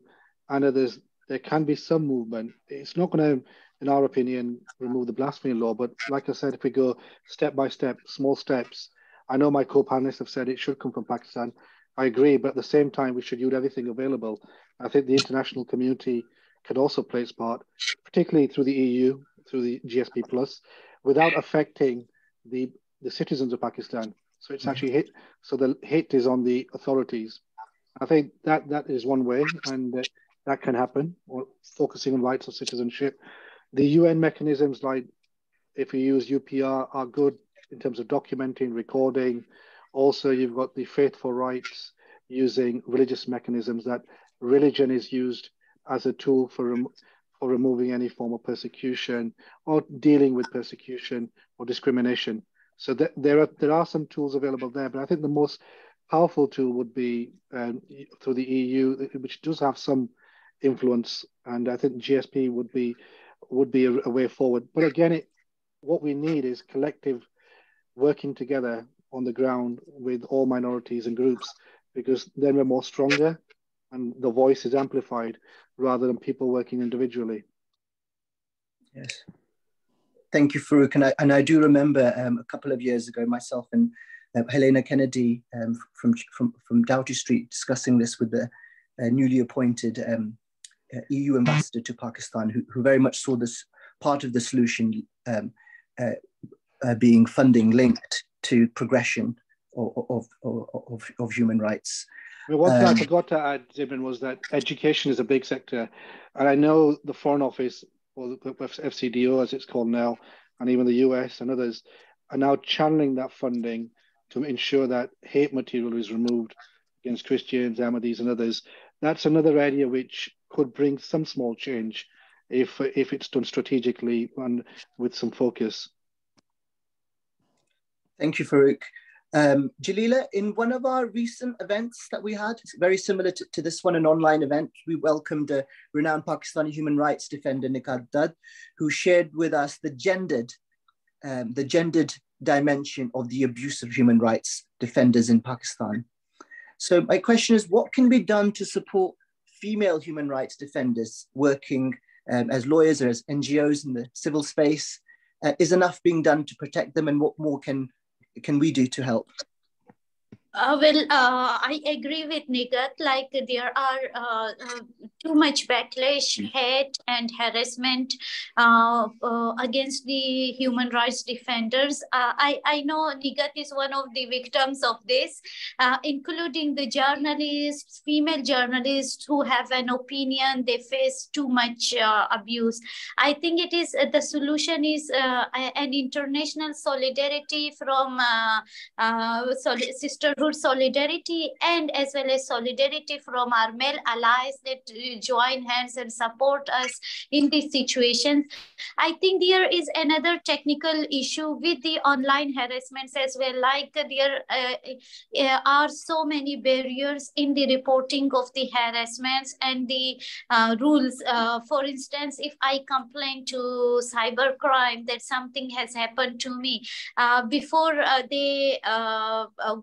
and others, there can be some movement. It's not going to in our opinion, remove the blasphemy law. But like I said, if we go step by step, small steps, I know my co-panelists have said it should come from Pakistan. I agree, but at the same time, we should use everything available. I think the international community can also play its part, particularly through the EU, through the GSP Plus, without affecting the the citizens of Pakistan. So it's actually hit. So the hit is on the authorities. I think that that is one way, and uh, that can happen. Or focusing on rights of citizenship. The UN mechanisms, like if you use UPR, are good in terms of documenting, recording. Also, you've got the faithful rights using religious mechanisms that religion is used as a tool for, rem for removing any form of persecution or dealing with persecution or discrimination. So th there are there are some tools available there, but I think the most powerful tool would be um, through the EU, which does have some influence, and I think GSP would be would be a, a way forward. But again, it, what we need is collective working together on the ground with all minorities and groups, because then we're more stronger and the voice is amplified rather than people working individually. Yes. Thank you, Farooq. And I, and I do remember um, a couple of years ago, myself and uh, Helena Kennedy um, from, from, from Doughty Street discussing this with the uh, newly appointed um, EU ambassador to Pakistan, who, who very much saw this part of the solution um, uh, uh, being funding linked to progression of, of, of, of human rights. Well, one thing um, I forgot to add, Zimran, was that education is a big sector. And I know the Foreign Office, or the FCDO as it's called now, and even the US and others are now channeling that funding to ensure that hate material is removed against Christians, Ahmadis, and others. That's another area which could bring some small change if if it's done strategically and with some focus. Thank you, Farooq. Um, Jalila, in one of our recent events that we had, very similar to, to, this one, an online event, we welcomed a renowned Pakistani human rights defender, Nighat Dad, who shared with us the gendered, um, the gendered dimension of the abuse of human rights defenders in Pakistan. So my question is, what can be done to support female human rights defenders working um, as lawyers or as NGOs in the civil space? Uh, is enough being done to protect them and what more can can we do to help? Uh, well, uh, I agree with Nighat. Like there are uh, uh too much backlash, hate, and harassment uh, uh, against the human rights defenders. I I know Nighat is one of the victims of this, including the journalists, female journalists who have an opinion. They face too much abuse. I think it is the solution is an international solidarity from sister solidarity and as well as solidarity from our male allies that join hands and support us in these situations. I think there is another technical issue with the online harassments as well, like there uh, uh, are so many barriers in the reporting of the harassments and the uh, rules. Uh, for instance, if I complain to cybercrime that something has happened to me, uh, before uh, they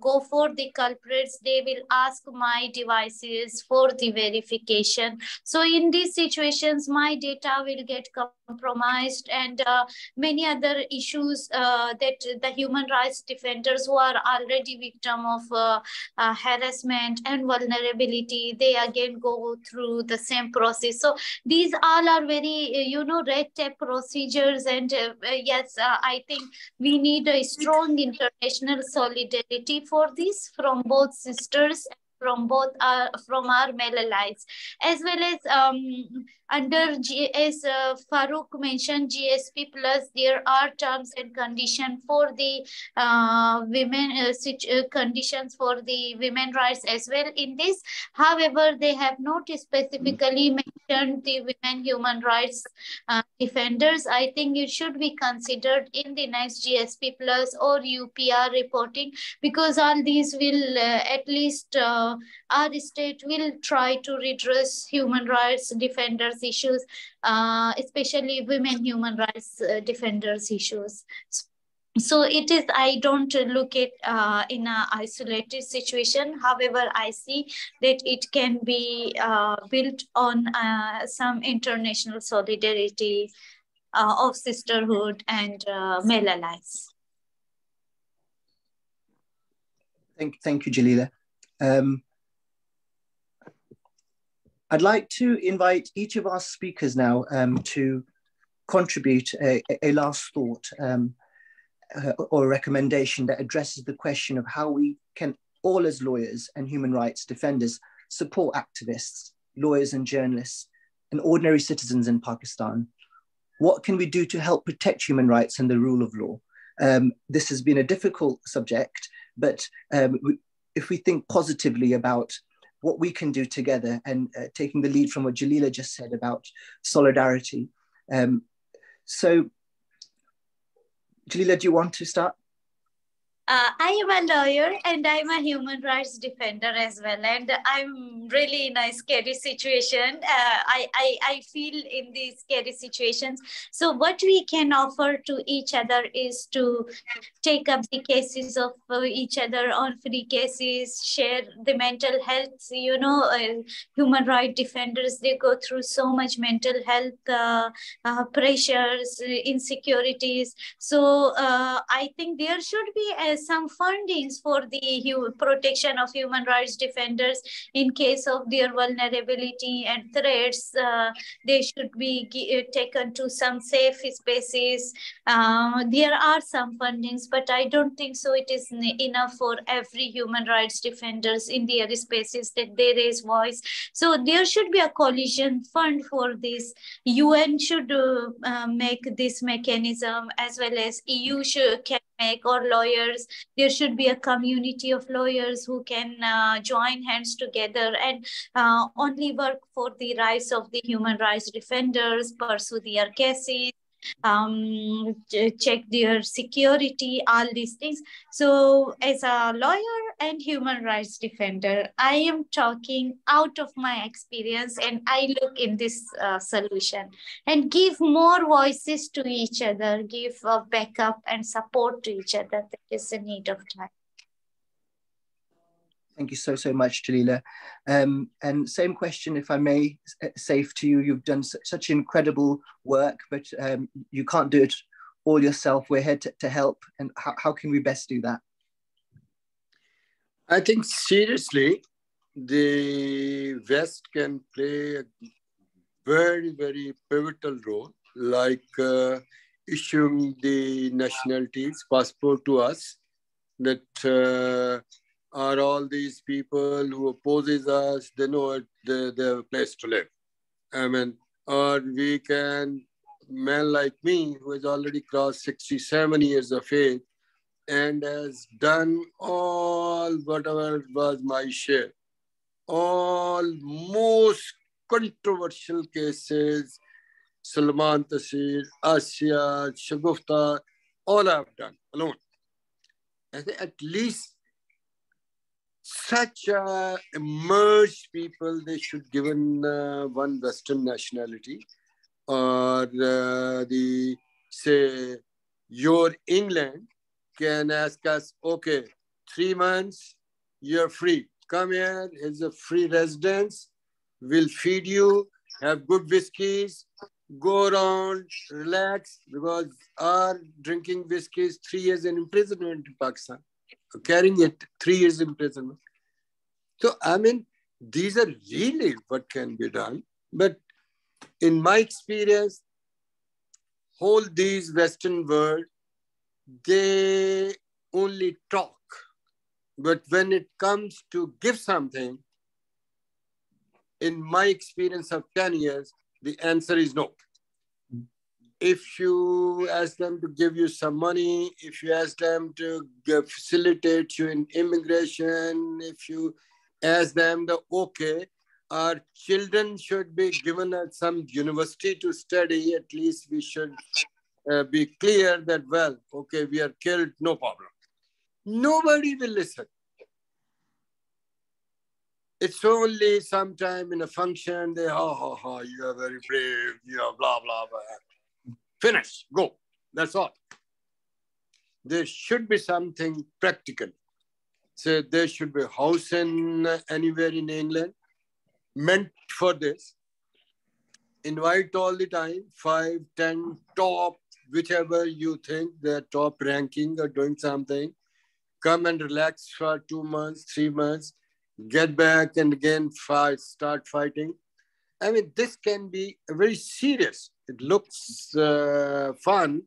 go for the culprits, they will ask my devices for the verification. So in these situations, my data will get compromised and uh, many other issues uh, that the human rights defenders who are already victim of uh, uh harassment and vulnerability, they again go through the same process. So these all are very, uh, you know, red tape procedures. And uh, yes, I think we need a strong international solidarity for this from both sisters from both our from our male allies as well as um, under G, as uh, Farooq mentioned, GSP plus, there are terms and conditions for the uh, women uh, uh, conditions for the women rights as well in this. However, they have not specifically mentioned the women human rights uh, defenders. I think it should be considered in the next GSP plus or UPR reporting because all these will uh, at least uh, our state will try to redress human rights defenders issues, uh, especially women human rights uh, defenders issues. So it is, I don't look at uh, in an isolated situation. However, I see that it can be uh, built on uh, some international solidarity of sisterhood and male allies. Thank, thank you, Jalila. Um, I'd like to invite each of our speakers now um, to contribute a, a last thought um, uh, or a recommendation that addresses the question of how we can all as lawyers and human rights defenders support activists, lawyers and journalists and ordinary citizens in Pakistan. What can we do to help protect human rights and the rule of law? Um, this has been a difficult subject, but um, if we think positively about what we can do together and uh, taking the lead from what Jalila just said about solidarity. Um, so, Jalila, do you want to start? Uh, I am a lawyer and I'm a human rights defender as well. And I'm really in a scary situation. Uh, I, I, I feel in these scary situations. So what we can offer to each other is to take up the cases of uh, each other on free cases, share the mental health, you know, uh, human rights defenders, they go through so much mental health uh, uh, pressures, insecurities. So I think there should be a some fundings for the protection of human rights defenders in case of their vulnerability and threats. Uh, they should be uh, taken to some safe spaces. Uh, there are some fundings, but I don't think so. It is enough for every human rights defenders in their spaces that they raise voice. So there should be a coalition fund for this. UN should uh, uh, make this mechanism as well as EU should, can make or lawyers there should be a community of lawyers who can uh, join hands together and uh, only work for the rights of the human rights defenders pursue their cases um, check their security, all these things. So as a lawyer and human rights defender, I am talking out of my experience and I look in this uh, solution and give more voices to each other, give a backup and support to each other that is in need of time. Thank you so, so much, Jalila. Um, and same question, if I may, Saif to you. You've done such incredible work, but um, you can't do it all yourself. We're here to, to help. And how, how can we best do that? I think seriously, the West can play a very, very pivotal role, like uh, issuing the nationalities passport to us that uh, are all these people who opposes us, they know they, they place to live. I mean, or we can, man like me, who has already crossed 67 years of age and has done all whatever was my share, all most controversial cases, Salman Taseer, Asia, Shagufta, all I've done alone. At least such uh, emerged people, they should given uh, one Western nationality or uh, the, say, your England can ask us, okay, three months, you're free. Come here, here's a free residence. We'll feed you, have good whiskies, go around, relax, because our drinking whiskies three years in imprisonment in Pakistan carrying it three years imprisonment. So, I mean, these are really what can be done. But in my experience, whole these Western world, they only talk. But when it comes to give something, in my experience of 10 years, the answer is no if you ask them to give you some money, if you ask them to facilitate you in immigration, if you ask them the okay, our children should be given at some university to study, at least we should uh, be clear that, well, okay, we are killed, no problem. Nobody will listen. It's only sometime in a function, they, ha ha ha, you are very brave, you are blah, blah, blah. Finish, go. That's all. There should be something practical. So there should be a house in uh, anywhere in England meant for this. Invite all the time, five, ten, top, whichever you think they're top ranking or doing something. Come and relax for two months, three months, get back and again fight, start fighting. I mean, this can be very serious it looks uh, fun,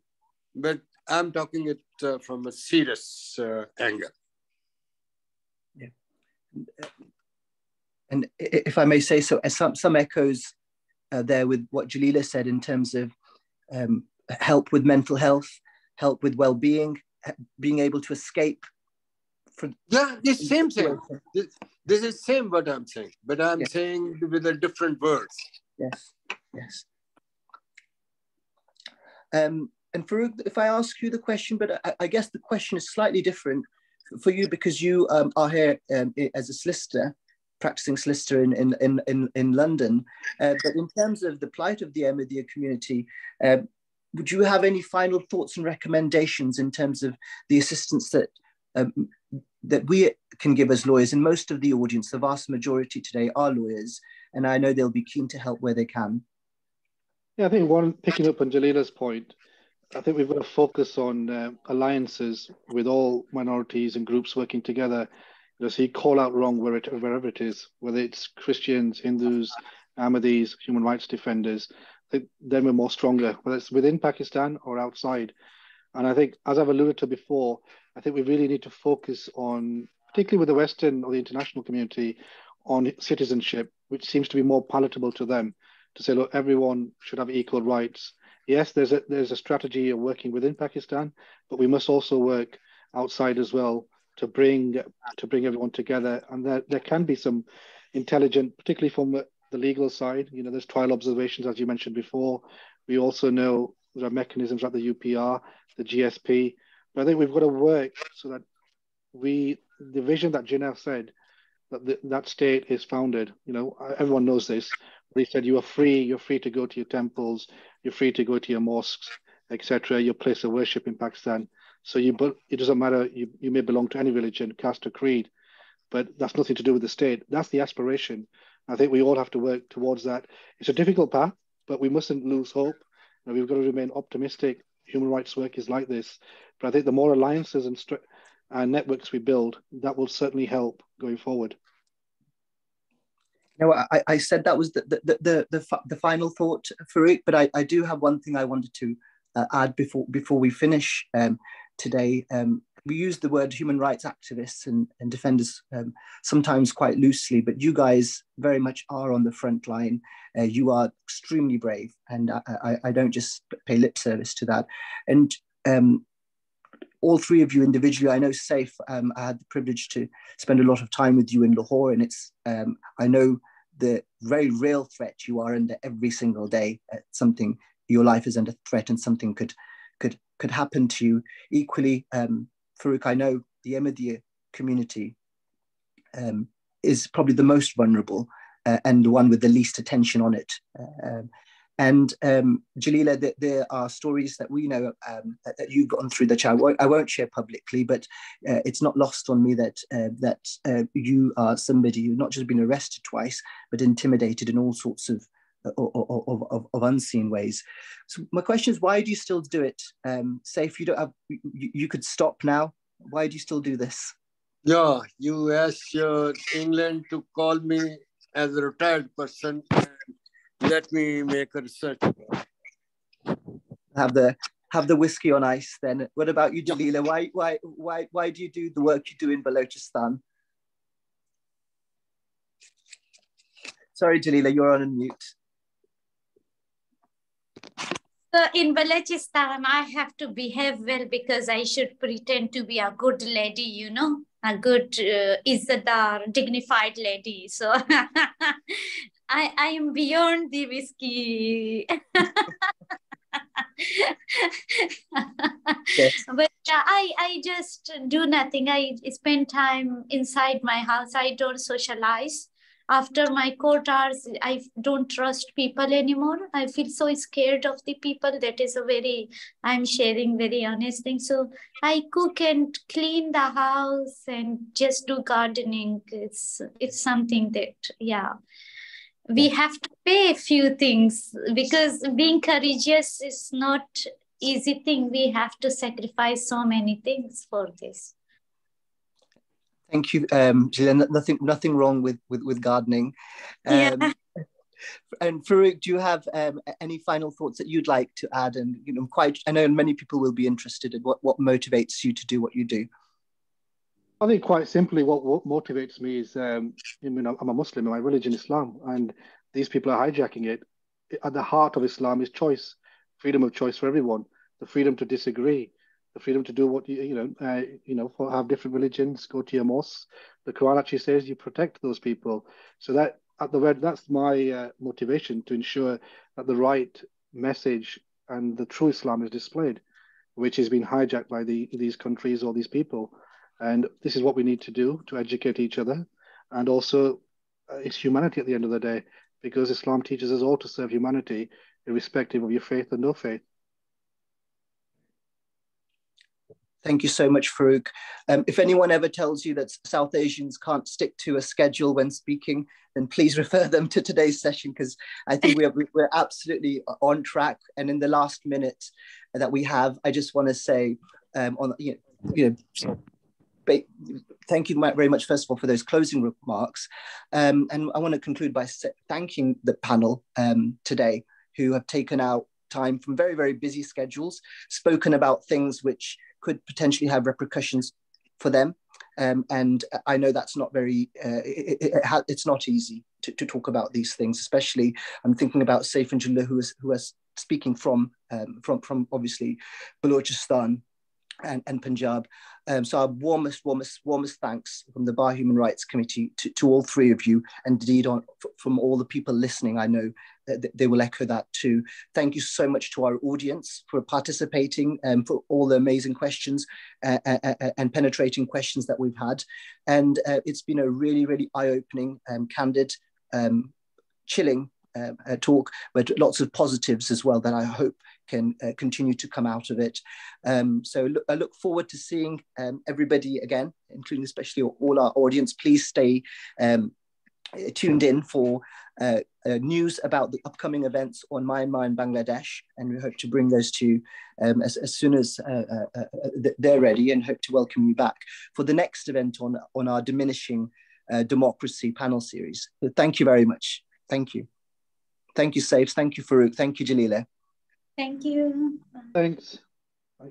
but I'm talking it uh, from a serious uh, angle. Yeah. And if I may say so, some, some echoes uh, there with what Jalila said in terms of um, help with mental health, help with well-being, being able to escape from yeah the same thing. this, this is same what i'm saying but i'm saying with a different words. Yes yes um, and Farooq, if I ask you the question, but I, I, guess the question is slightly different for you because you um, are here um, as a solicitor, practicing solicitor in, in, in, in, London. Uh, but in terms of the plight of the Ahmadiyya community, uh, would you have any final thoughts and recommendations in terms of the assistance that um, that we can give as lawyers? And most of the audience, the vast majority today, are lawyers, and I know they'll be keen to help where they can. Yeah, I think one picking up on Jalila's point, I think we've got to focus on uh, alliances with all minorities and groups working together. You know, so call out wrong where it, wherever it is, whether it's Christians, Hindus, Ahmadis, human rights defenders, then we're more stronger, whether it's within Pakistan or outside. And I think, as I've alluded to before, I think we really need to focus on, particularly with the Western or the international community, on citizenship, which seems to be more palatable to them to say, look, everyone should have equal rights. Yes, there's a there's a strategy of working within Pakistan, but we must also work outside as well to bring to bring everyone together. And there, there can be some intelligent, particularly from the legal side. You know, there's trial observations, as you mentioned before. We also know There are mechanisms like the UPR, the GSP. But I think we've got to work so that we, the vision that Jinnah said, that the, that state is founded. You know, everyone knows this. He said you are free. You're free to go to your temples. You're free to go to your mosques, etc. Your place of worship in Pakistan. So you, it doesn't matter. You, you may belong to any religion, caste, or creed, but that's nothing to do with the state. That's the aspiration. I think we all have to work towards that. It's a difficult path, but we mustn't lose hope. You know, we've got to remain optimistic. Human rights work is like this, but I think the more alliances and, and networks we build, that will certainly help going forward. No, I, I said that was the the, the, the, the final thought, Farooq, but I, I do have one thing I wanted to uh, add before before we finish um, today. Um, we use the word human rights activists and, and defenders um, sometimes quite loosely, but you guys very much are on the front line. Uh, you are extremely brave, and I, I, I, don't just pay lip service to that. And um, all three of you individually, I know Saif, um, I had the privilege to spend a lot of time with you in Lahore, and it's um, I know the very real threat you are under every single day. Uh, something your life is under threat, and something could could could happen to you. Equally, um, Farooq, I know the Ahmadiyya community um, is probably the most vulnerable uh, and the one with the least attention on it. Uh, um, and um, Jalila, th- there are stories that we know um, that, that, you've gone through that I won't, I won't share publicly, but uh, it's not lost on me that uh, that uh, you are somebody who's not just been arrested twice, but intimidated in all sorts of of, of, of, of, unseen ways. So my question is, why do you still do it? Um, Saif you don't have, you, you could stop now. Why do you still do this? Yeah, you asked uh, England to call me as a retired person let me make a research. Have the have the whiskey on ice then. What about you, Jalila? Why why why why do you do the work you do in Balochistan? Sorry, Jalila, you're on mute. So in Balochistan, I have to behave well because I should pretend to be a good lady, you know, a good uh, izzadar, dignified lady. So I, I am beyond the whiskey. yes. But I, I just do nothing. I spend time inside my house. I don't socialize. After my court hours, I don't trust people anymore. I feel so scared of the people. That is a very, I'm sharing very honest thing. So I cook and clean the house and just do gardening. It's, it's something that, yeah we have to pay a few things because being courageous is not easy thing we have to sacrifice so many things for this thank you um Jalila. nothing nothing wrong with with, with gardening um, yeah. and Farooq, do you have um, any final thoughts that you'd like to add? And you know, quite, I know many people will be interested in what what motivates you to do what you do. I think quite simply, what, what motivates me is, um, I mean, I'm a Muslim, my religion Islam, and these people are hijacking it. At the heart of Islam is choice, freedom of choice for everyone, the freedom to disagree, the freedom to do what you, you know, uh, you know, for, have different religions, go to your mosque. The Quran actually says you protect those people. So that at the red, that's my uh, motivation to ensure that the right message and the true Islam is displayed, which has been hijacked by the, these countries or these people. And this is what we need to do to educate each other. And also, uh, it's humanity at the end of the day, because Islam teaches us all to serve humanity, irrespective of your faith or no faith. Thank you so much, Farooq. Um, if anyone ever tells you that South Asians can't stick to a schedule when speaking, then please refer them to today's session because I think we're, we're absolutely on track. And in the last minute that we have, I just want to say, um, on you know, you know thank you very much, first of all, for those closing remarks. Um, and I want to conclude by thanking the panel um, today who have taken out time from very, very busy schedules, spoken about things which could potentially have repercussions for them. Um, and I know that's not very, uh, it, it, it it's not easy to, to, talk about these things, especially I'm thinking about Saif and who is, who is speaking from, um, from, from obviously Balochistan and, and Punjab. Um, so our warmest, warmest, warmest thanks from the Bar Human Rights Committee to, to all three of you, and indeed on, from all the people listening. I know they will echo that too. Thank you so much to our audience for participating and for all the amazing questions uh, uh, uh and penetrating questions that we've had. And uh, it's been a really, really eye-opening, um, candid, um, chilling uh, talk, but lots of positives as well that I hope can uh, continue to come out of it. Um, so look, I look forward to seeing um, everybody again, including especially all our audience. Please stay um, tuned in for uh, uh, news about the upcoming events on Myanmar and Bangladesh, and we hope to bring those to you um, as, as, soon as uh, uh, uh they're ready, and hope to welcome you back for the next event on on our diminishing uh, democracy panel series. So thank you very much. Thank you. Thank you, Saif. Thank you, Farooq. Thank you, Jalila. Thank you. Thanks. Bye.